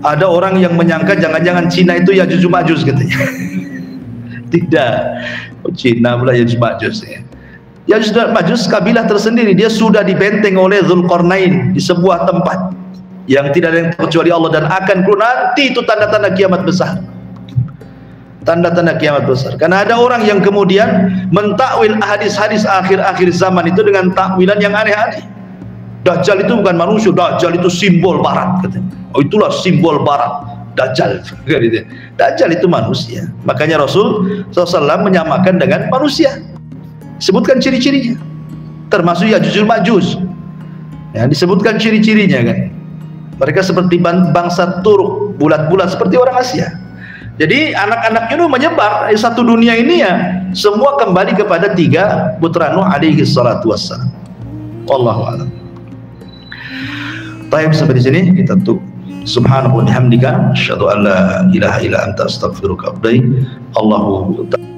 ada orang yang menyangka jangan-jangan Cina itu ya Yajuj Majus katanya tidak Cina pula Yajuj Majus ya Yajuj Majus kabilah tersendiri dia sudah dibenteng oleh Zulkarnain di sebuah tempat yang tidak ada yang kecuali Allah dan akan keluar nanti itu tanda-tanda kiamat besar. Tanda-tanda kiamat besar. Karena ada orang yang kemudian mentakwil hadis-hadis akhir-akhir zaman itu dengan takwilan yang aneh-aneh. Dajjal itu bukan manusia Dajjal itu simbol barat katanya. oh itulah simbol barat Dajjal. Dajjal itu manusia. Makanya Rasul SAW menyamakan dengan manusia sebutkan ciri-cirinya. Termasuk ya jujur majus. Ya, disebutkan ciri-cirinya kan? Mereka seperti bangsa Turuk bulat-bulat seperti orang Asia. Jadi anak-anaknya itu menyebar di satu dunia ini ya semua kembali kepada tiga putra Nuh alaihi salatu wassalam. Wallahu a'lam. Baik sampai di sini kita tuh subhanahu wa bihamdika asyhadu an la ilaha illa anta astaghfiruka wa atubu Allahu